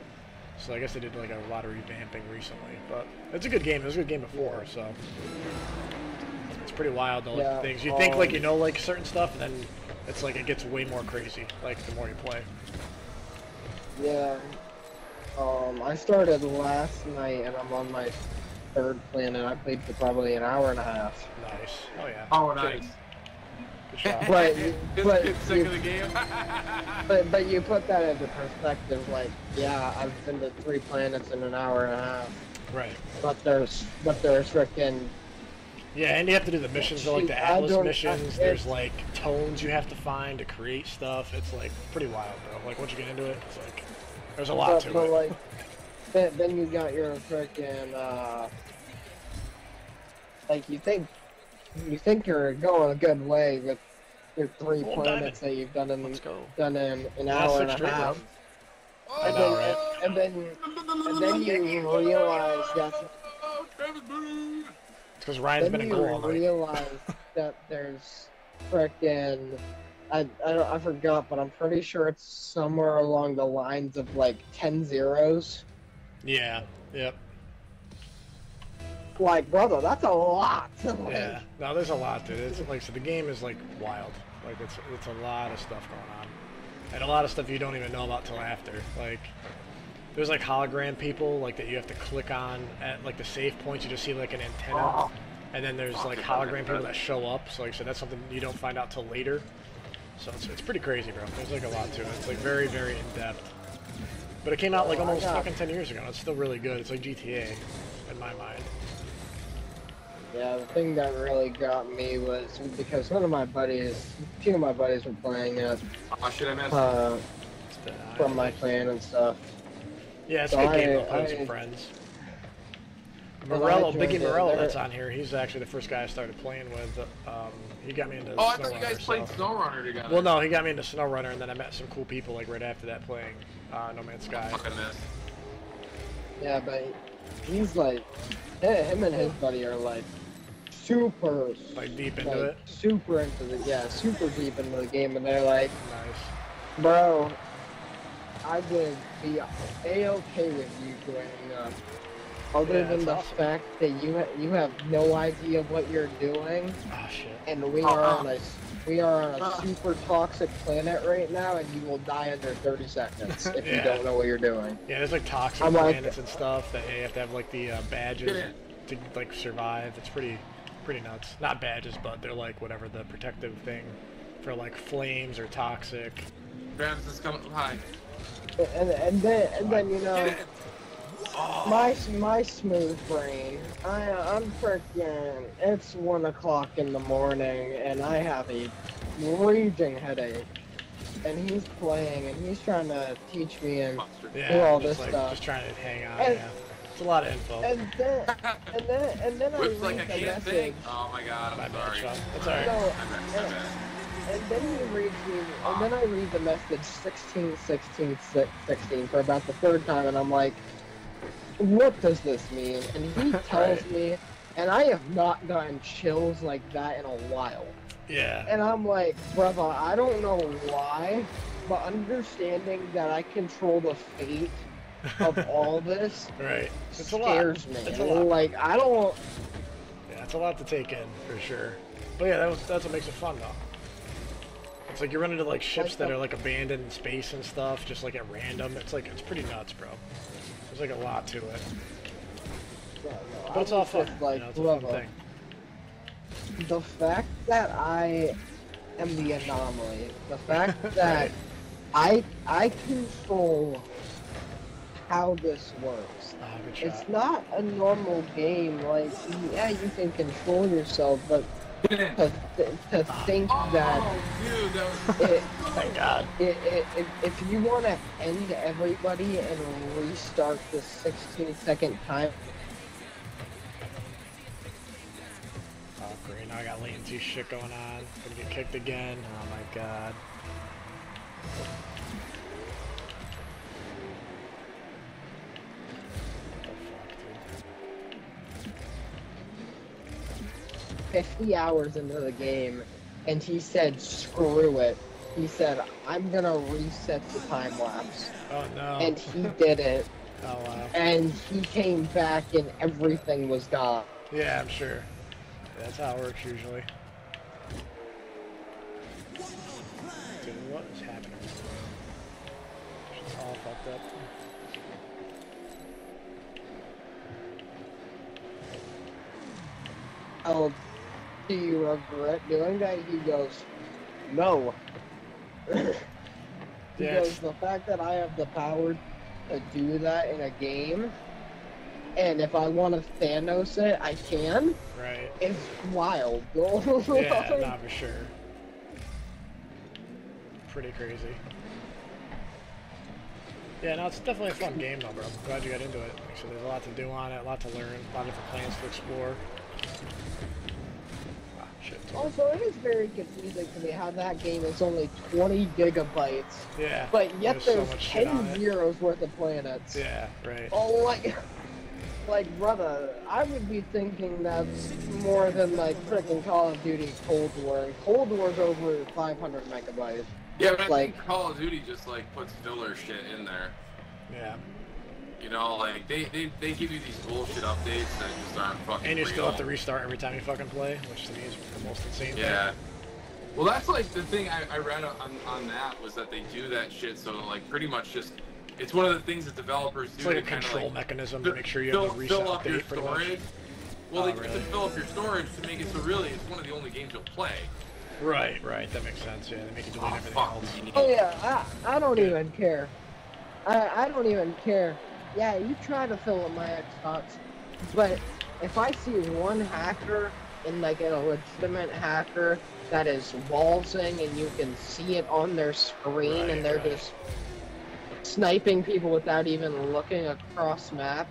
So I guess they did like a lot of revamping recently. But it's a good game. It was a good game before, so. It's pretty wild though. Yeah, things you think like um, you know like certain stuff, and then it's like it gets way more crazy. Like the more you play. yeah. Um, I started last night and I'm on my third planet. I played for probably an hour and a half. Nice. Oh yeah. Oh, nice. Good. But- but you- of the game? But but you put that into perspective, like yeah, I've been to three planets in an hour and a half. right. But there's but there's freaking Yeah, and you have to do the missions, though, like the Atlas missions. There's like tones you have to find to create stuff. It's like pretty wild, bro. Like once you get into it, it's like there's a lot but, to but it. like then, then you got your freaking uh like you think you think you're going a good way with your three Gold planets that you've done in Let's go. done in an Yeah, hour six and a straight, bro. half. Oh, And know, then, right? and then and then you realize that Travis Boone! It's because Ryan's then been in you goal all night. realize that there's frickin' I, I, I forgot, but I'm pretty sure it's somewhere along the lines of like 10 zeros. Yeah. Yep. Like, brother, that's a lot. Like, Yeah. No, there's a lot to it. It's like so the game is like wild. Like it's it's a lot of stuff going on, and a lot of stuff you don't even know about till after. Like there's like hologram people like that you have to click on at like the save points. You just see like an antenna. and then there's like hologram people that show up. So like I said, that's something you don't find out till later. So it's, it's pretty crazy, bro. There's like a lot to it. It's like very very in depth. But it came out like Oh, almost got- fucking 10 years ago. It's still really good. It's like GTA in my mind. Yeah, the thing that really got me was because one of my buddies, a few of my buddies were playing it Oh shit, I missed. uh, from my clan and stuff. Yeah, it's a So good game I- though. With I- some friends. Morello, Biggie. Morello, that's on here. He's actually the first guy I started playing with. Um, he got me into oh, I SnowRunner. thought you guys played SnowRunner together. Well, no, he got me into SnowRunner, and then I met some cool people like right after that playing uh, No Man's Sky. Fucking missed. Yeah, but he's like, him and his buddy are like super, Like deep into like, it. super into the yeah, super deep into the game, and they're like, Nice. bro, I would be a okay with you joining up. Other Yeah, than the awesome. fact that you ha- you have no idea what you're doing, Oh shit. and we Uh-uh. are on a we are on a Uh. super toxic planet right now, and you will die under 30 seconds if you don't know what you're doing. Yeah, there's like toxic I'm like- planets and stuff that you have to have like the uh, badges to like survive. It's pretty, pretty nuts. Not badges, but they're like whatever the protective thing for like flames or toxic. Travis is coming. Hi. And and then and then you know. Get. My my smooth brain. I I'm freaking. It's one o'clock in the morning, and I have a raging headache. And he's playing, and he's trying to teach me, and Mustard. Yeah, all this like stuff. just trying to hang on. And- yeah, it's a lot of info. and then and then and then I read like the a can message, thing. Oh my god, I'm bad, sorry. Sean. It's I'm alright. No, bad, I'm bad. and then he reads me, and then I read the message 16, 16, 16 for about the third time, and I'm like, what does this mean? And he tells Right. me, and I have not gotten chills like that in a while. Yeah, And I'm like, brother, I don't know why, but understanding that I control the fate of all this right. It's a lot. scares me. It's a lot. Like, I don't. Yeah, it's a lot to take in for sure. But yeah, that was, that's what makes it fun though. It's like you run into like ships Like that the- are like abandoned in space and stuff, just like at random. It's like it's pretty nuts, bro. There's like a lot to it, but it's all fun. Like, you know, it's a fun thing. the fact that I am the anomaly, the fact that I I control how this works. Oh. It's not a normal game. Like, yeah, you can control yourself, but Get in. to, to think oh, that Oh, dude, that was. it, oh Thank God. it, it, it, if you want to end everybody and restart the 16 second time, Oh great, now I got latency shit going on. Gonna get kicked again. Oh my God. 50 hours into the game, and he said, screw it. He said, I'm gonna reset the time lapse. Oh no. And he did it, oh wow. and he came back, and everything was gone. Yeah, I'm sure. That's how it works usually. Dude, what is happening? It's all fucked up. Oh, do you regret doing that? He goes, no. goes, the fact that I have the power to do that in a game, and if I want to Thanos it, I can, Right. It's wild. Yeah, nah, for sure. Pretty crazy. Yeah, no, it's definitely a fun game though, bro. I'm glad you got into it. Said, there's a lot to do on it, a lot to learn, a lot of different planets to explore. Ah, shit. it's over. Also, it is very confusing to me how that game is only 20 gigabytes, Yeah. but yet There's there's, much shit on 10 zeros worth of planets. Yeah, right. Oh, like, like, brother, I would be thinking that's more than like freaking Call of Duty Cold War. And Cold War's over 500 megabytes. Yeah, but I Like- think Call of Duty just like puts filler shit in there. Yeah. You know, like they, they, they give you these bullshit updates that just aren't fucking. And you still real. have to restart every time you fucking play, which to me is the most insane Yeah. thing. Well, that's like the thing I, I read on, on that was that they do that shit so like pretty much just it's one of the things that developers do It's like a to kinda, control like, mechanism to make sure you fill, have a reset fill up your update pretty much. storage. Well, Oh, they really? to fill up your storage to make it so really it's one of the only games you'll play. Right, right. That makes sense. Yeah, they make you delete Oh, everything fuck. else. Oh yeah, I, I don't even care. I, I don't even care. Yeah, you try to fill up my Xbox, but if I see one hacker in like a legitimate hacker that is waltzing and you can see it on their screen Right, and they're right. just sniping people without even looking across map,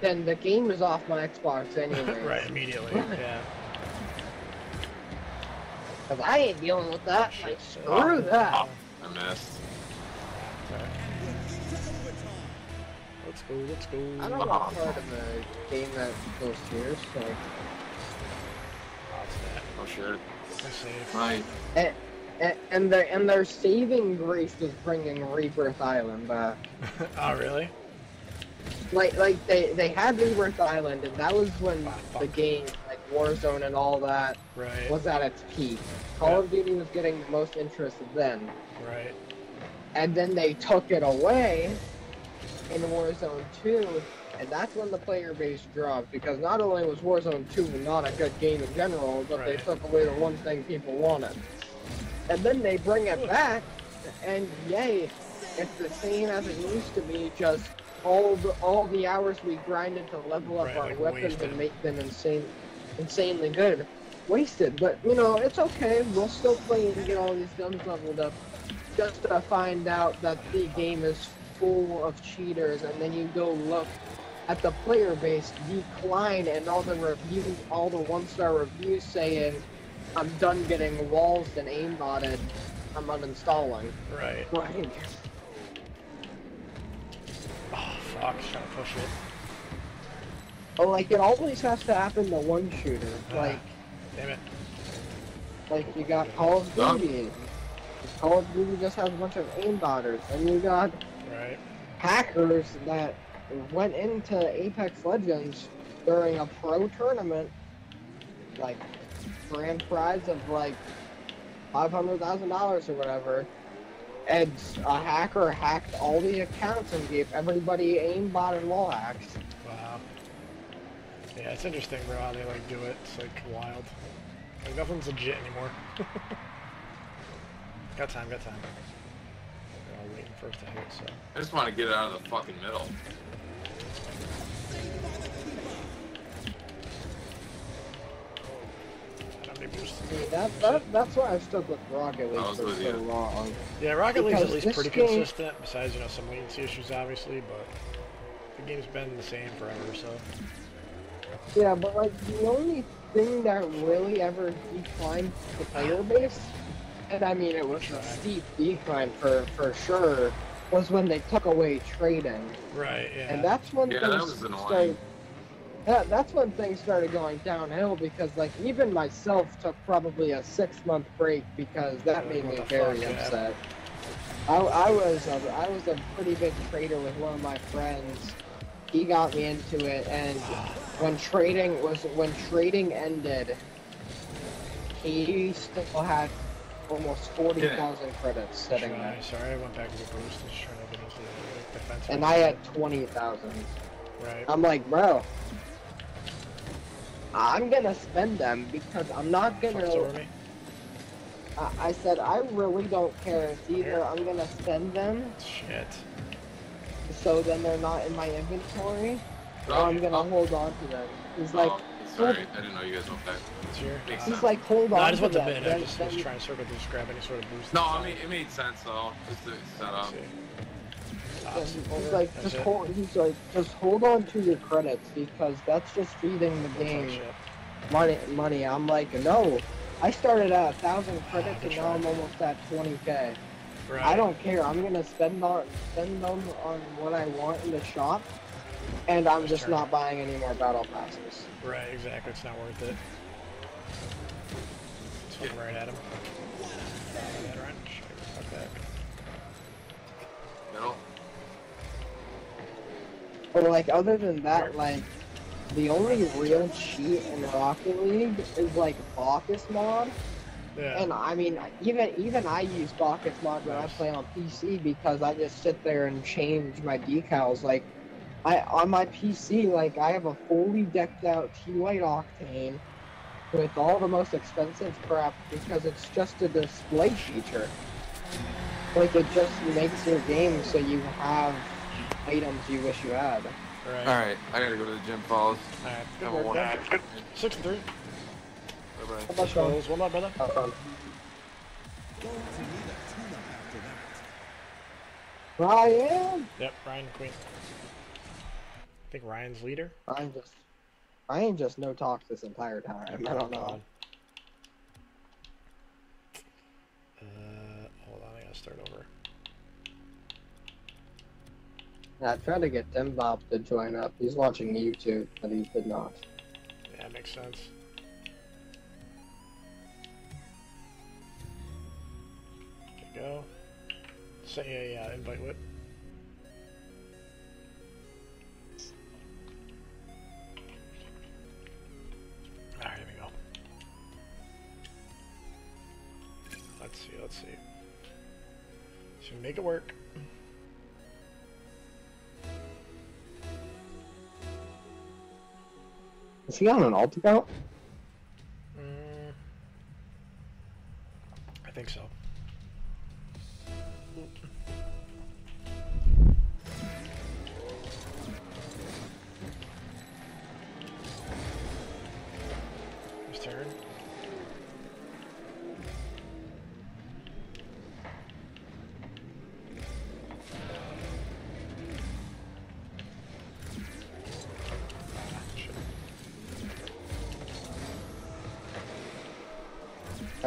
then the game is off my Xbox anyway. right, immediately. Yeah. Cause I ain't dealing with that. Oh, like, Shit. screw oh, that. Oh, I missed. Okay. Let's go. Let's go. I don't want part of a game that goes here, so. Oh, it's that. Oh shit. I save. Right. And, and their and their saving grace was bringing Rebirth Island back. oh, really? Like like they they had Rebirth Island, and that was when Ah, the game like Warzone and all that Right. was at its peak. Call of Duty was getting the most interest then, Right. and then they took it away in Warzone 2, and that's when the player base dropped because not only was Warzone 2 not a good game in general, but they took away the one thing people wanted. And then they bring it back, and yay, it's the same as it used to be, just all the all the hours we grinded to level up Right, our like weapons wasted. and make them insane insanely good. Wasted, but you know, it's okay. We'll still play and get all these guns leveled up just to find out that the game is full of cheaters, and then you go look at the player base decline and all the reviews, all the one-star reviews saying, "I'm done getting walls and aimbotted. I'm uninstalling." Right. Right. Oh, fuck. Just trying to push it. But like, it always has to happen to one shooter. Like, Damn it. like you got Call of Duty. Call of Duty just has a bunch of aimbotters, and you got Right. hackers that went into Apex Legends during a pro tournament, like grand prize of like five hundred thousand dollars or whatever, and a hacker hacked all the accounts and gave everybody aimbot and wall hacks. Wow. Yeah, it's interesting, bro, how they like do it. It's like wild. Like nothing's legit anymore. got time, got time. They're all waiting for us to hit, so. I just want to get it out of the fucking middle. Time to boost. See, that, that that's why I stuck with Rocket League for so you. long. Yeah, Rocket League's at least pretty game- consistent, besides, you know, some latency issues, obviously, but the game's been the same forever, so. Yeah, but like the only thing that really ever declined the player base, and I mean it was a steep decline for for sure, was when they took away trading, Right, yeah. and that's when Yeah, that things was started. That, that's when things started going downhill because like even myself took probably a six month break because that Like, made me very fuck, yeah. upset. I, I was a, I was a pretty big trader with one of my friends. He got me into it, and when trading was when trading ended, he still had almost forty thousand credits sitting there, Try. Sorry, I went back to the boost. I trying to get into the defense. and I had twenty thousand. Right. I'm like, bro, I'm gonna spend them because I'm not gonna. me. I, I said I really don't care. It's either I'm gonna spend them Shit. so then they're not in my inventory, or I'm gonna hold on to them. He's like, sorry. I didn't know you guys went back. It's here. Makes Uh, he's like, hold no, on I just to went to them. bid. I then- just was then- trying to circle to just grab any sort of boost. No, I mean it made sense though. Just to set up. Let's see. then Ops He's like, That's just it. hold. He's like, just hold on to your credits because that's just feeding the game money. Money. I'm like, no. I started at a thousand credits and now. I'm almost at 20k. Right. I don't care. I'm gonna spend on spend them on what I want in the shop, and I'm just not buying any more battle passes. Right, exactly. It's not worth it. Just look right at him. That wrench. Fuck that. Middle. But like other than that, like the only real cheat in Rocket League is like BakkesMod. Yeah. And I mean, even even I use BakkesMod when I play on PC because I just sit there and change my decals like I on my PC, like I have a fully decked out T-White Octane with all the most expensive crap because it's just a display feature. Like it just makes your game so you have items you wish you had. Right. All right, I gotta go to the gym, fellas. All right. Good Have a work, wonderful man. Six and three. Bye bye. How much fun? One more, brother. Have fun. Ryan, Yep. Ryan Queen. Think Ryan's leader. I'm just, I ain't just no talk this entire time. I don't know. Uh, hold on, I gotta start over. I tried to get Tim Bob to join up. He's watching YouTube, but he did not. Yeah, that makes sense. There you go. Say a uh, invite whip. Let's see, let's see. Should we make it work? Is he on an alt account? Mm, I think so.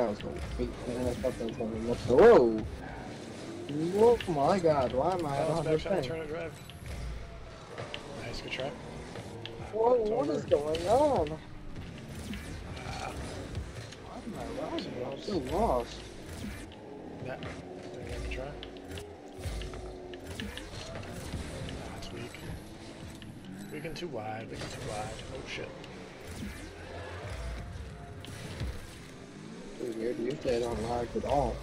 I was going to to. Whoa! Whoa, my god, why am I Oh, on back. Nice, good try. What over. is going on? Ah, Why am I riding? I'm so lost. that. Good try. Ah, it's weak. Weak and too wide, weak and too wide. Oh shit. Don't lag at all.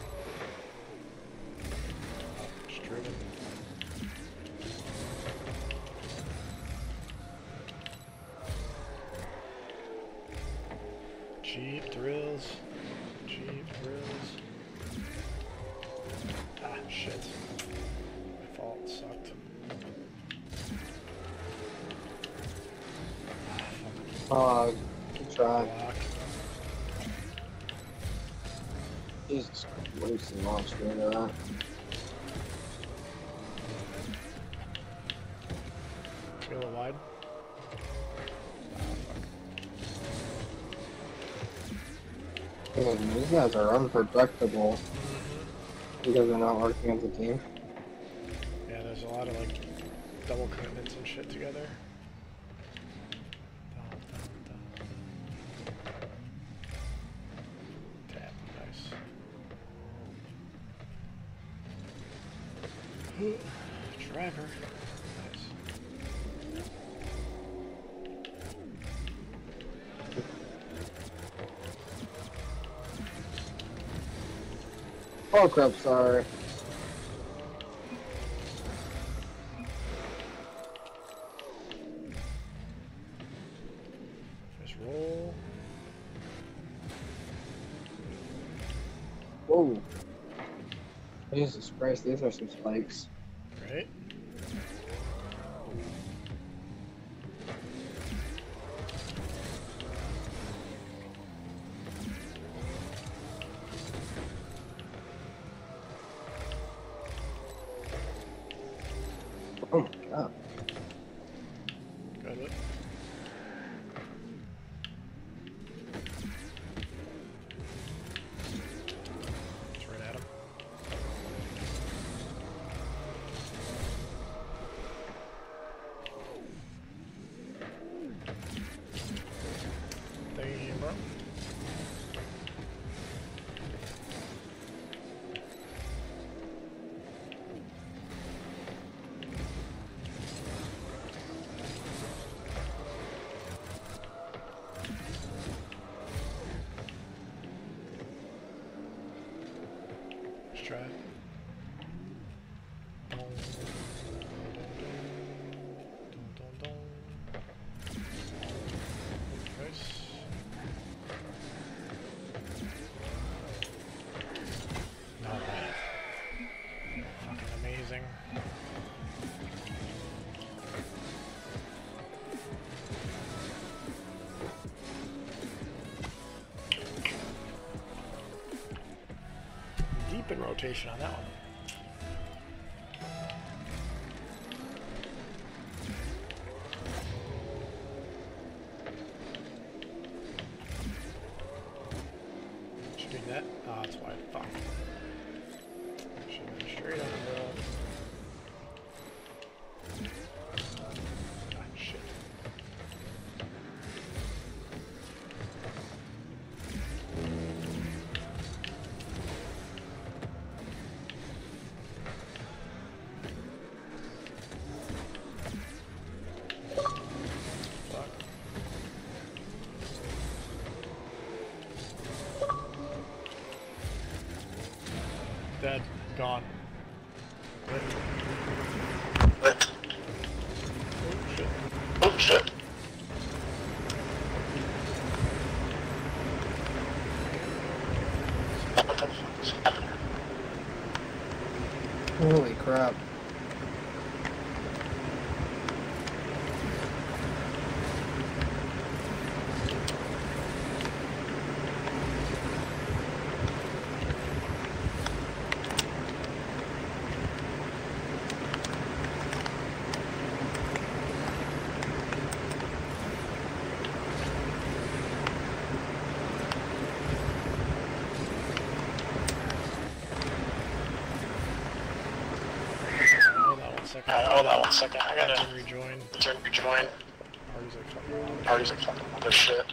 These guys are unpredictable because they're not working as a team. Yeah, there's a lot of like double commitments and shit together. Down, down, down. Tap, nice. Driver. Nice. Oh crap, sorry. Just roll. Whoa. Jesus Christ, these are some spikes. Oh uh. my god. Good. Just rotation on that one. crap. Alright, hold on one second. I gotta rejoin. Turn rejoin. Parties like fucking. Parties like fucking this shit.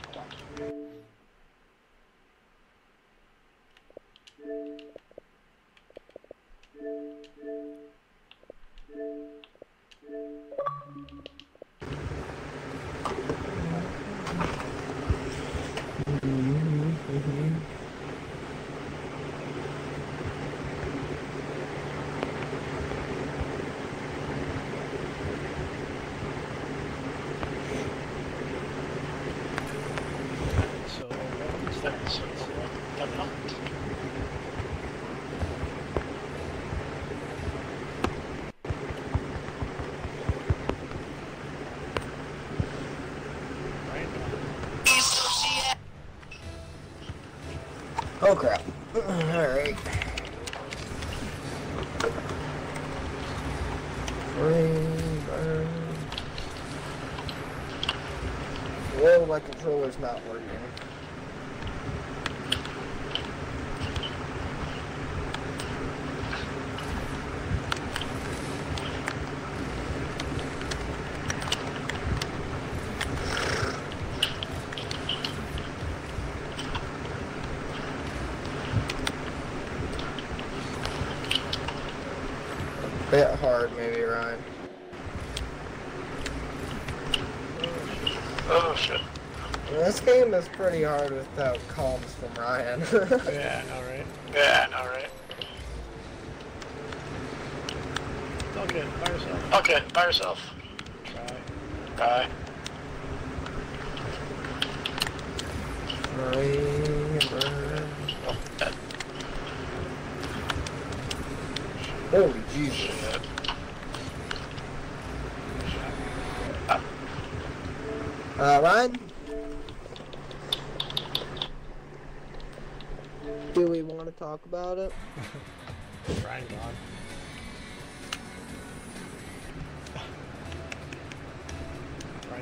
pretty hard without calls from Ryan. yeah,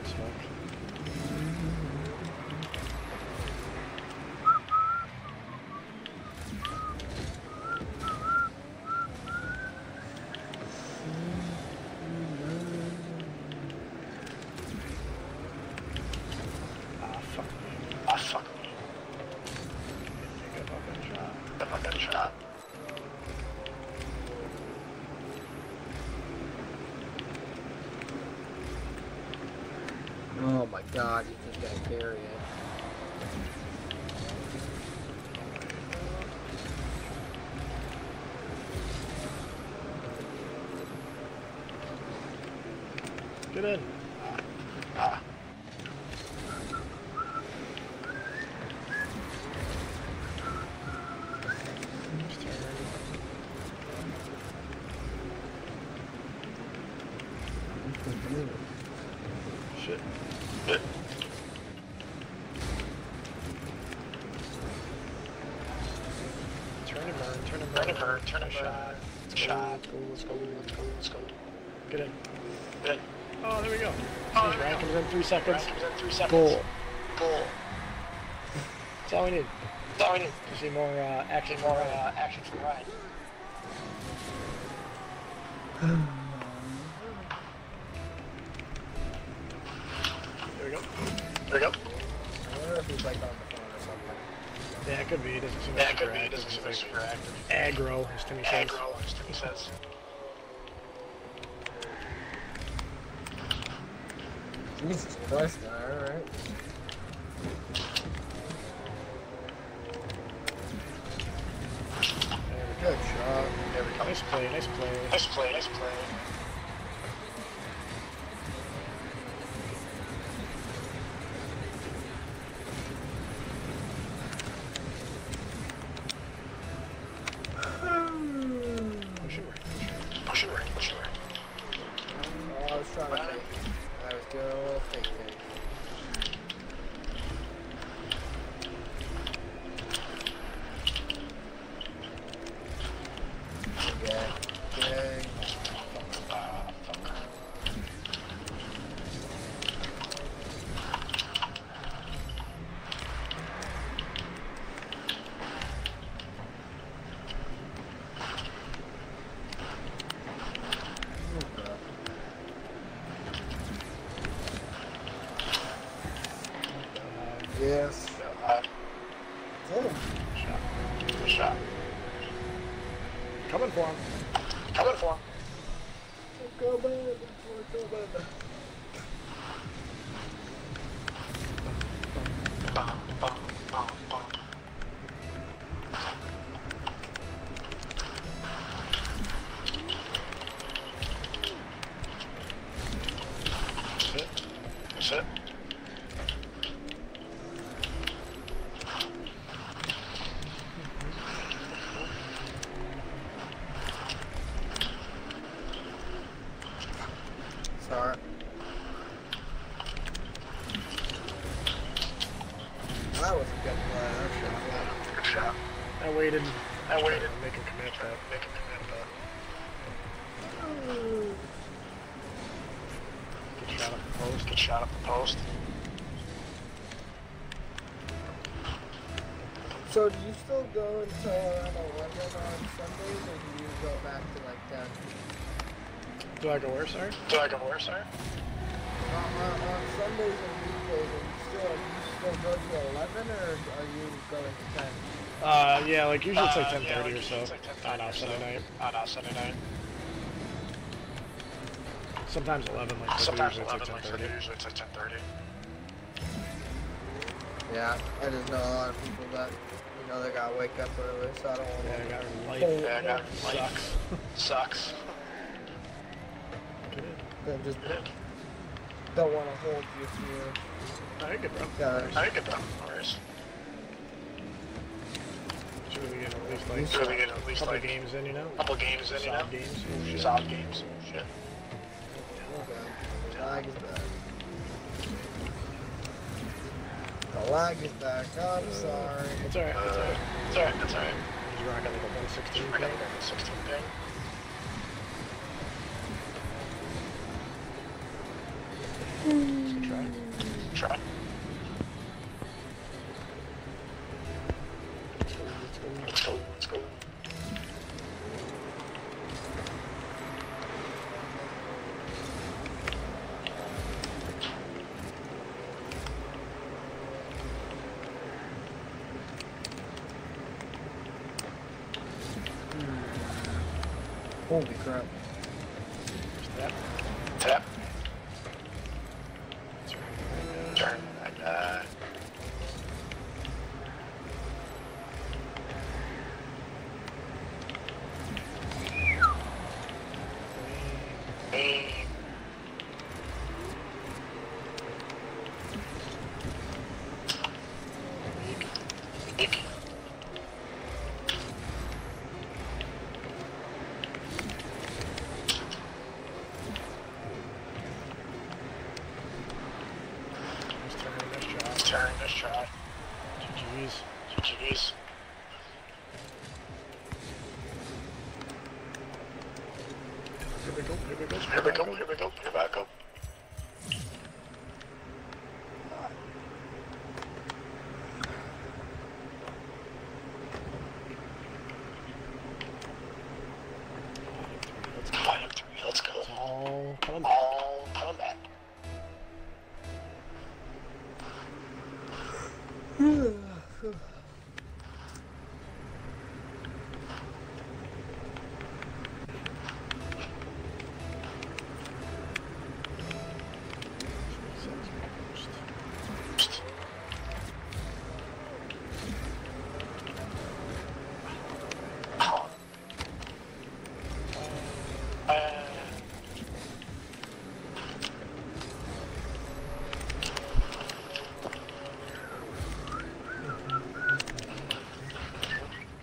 next one. God, he just got carried. Turn and burn, turn and burn. Shot. Shot. Let's go, let's go, let's go, let's go. Get in. Oh, there we go. Oh, there comes in three seconds. Ryan comes in three seconds. Goal. Goal. That's all we need. That's all we need. To see more uh, action More uh, action from Ryan. I waited. Make him commit that. Make him commit that. Good shot up the post. Good shot up the post. So do you still go until around 11 on Sundays, or do you go back to like 10? Do I go where, sorry? Do I go where, sir? On, on, on Sundays and weekdays, are you still, do you still go to 11, or are you going to 10? Uh, yeah, like usually it's like Uh, 10:30 yeah, like or so it's like 10:30 on or a so. Sunday night. On a Sunday night. Sometimes 11, like Sometimes usually 11, it's like like Sunday, 10:30. usually it's like 10.30. Yeah, I just know a lot of people that, you know, they gotta wake up early, so I don't want Yeah, I to. got life. Yeah, I got life. Sucks. Sucks. Get in. They just don't want to hold you if I Alright, good bro. got I get that. No worries. Should we get at least like So we get at least couple like games in, you know? couple games in, you know? Games. Oh, shit. Solid games. Shit. The lag is back. The lag is back. I'm sorry. It's alright, it's Uh, alright. it's alright, it's alright. He's rocking like a 116 I got ping. like a 16 ping. Good try. Try. Let's go, let's go. Holy crap. Step. Tap. Turn. Turn. And, uh, aim. Eek. Nice turn, nice job. Turn, nice try. GG's. GG's. here we go. Here we go, here we go, here we go. Let's go. Five, three, let's go. It's all coming back. All combat. Uh,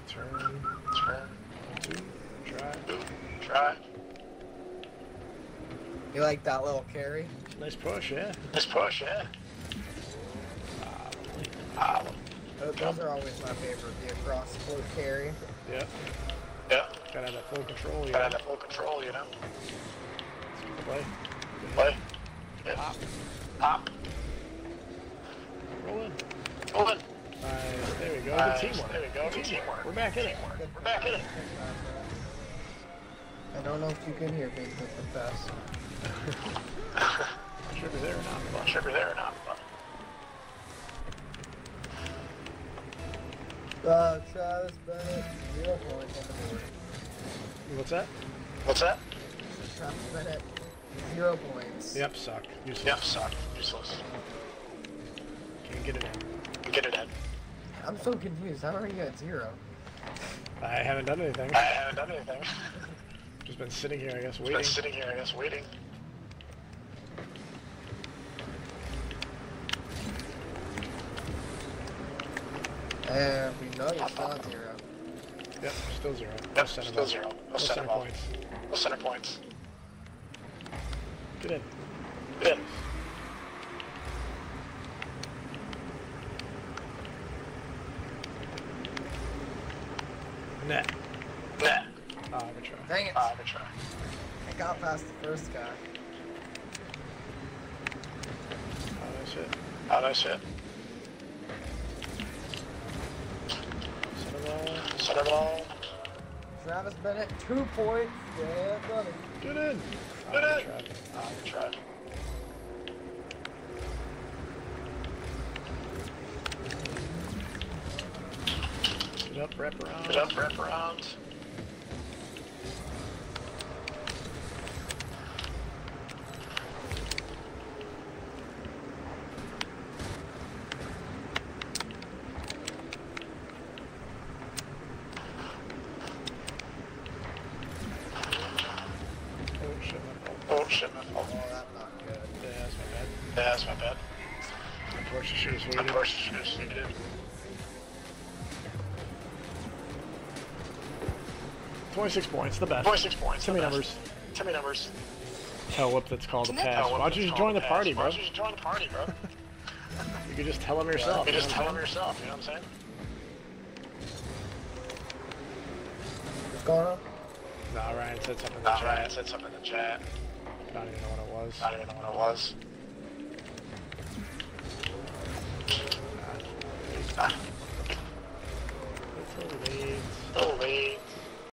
Turn. turn, Two. Try. two, try. You like that little carry? Nice push, yeah. Let's push, yeah. Ah, Those, those are always my favorite, the across floor carry. Yeah. yeah. Gotta have that full control, you Gotta know. have that full control, you know. Play. Play. Yeah. Pop. Pop. Roll in. Pull in. Nice. There we go. Nice. Good teamwork. There we go. Good teamwork. We're back in it. We're back in it. I don't know if you can hear me, but the best. Not sure you're there or not. Not sure you're there or not. but- Uh, Travis Bennett, zero points on the board. What's that? What's that? Travis Bennett, zero points. Yep, suck. Useless. Yep, suck. Useless. Can't get it in. Get it in. I'm so confused. How are you at zero? I haven't done anything. I haven't done anything. Just been sitting here, I guess, waiting. Been waiting. sitting here, I guess, waiting. And we know you're still at zero. Yep, still zero. No Yep, center still ball. zero. No No center center points. No center points. Get in. Get in. Net. Net. Good try. Dang it. Ah, good try. I got past the first guy. Oh, that's it. Oh, nice hit. Center ball. Center. Travis Bennett, two points. Yeah, buddy. Get in. Get Ah, in. good try. Ah, good try. Get up, wrap around. Get up, wrap around. 26 points, the best. 26 points. Too many the best. numbers. Too many numbers. Tell Whip that's called a pass. Why don't you just join the pass. party, Why bro? don't you just join the party, bro? You could just tell them yourself. You you just tell them yourself, you know what I'm saying? What's going on? saying? Nah, Ryan said something in the Nah, chat. Ryan said something in the chat. I don't even know what it was. I don't even know what it was.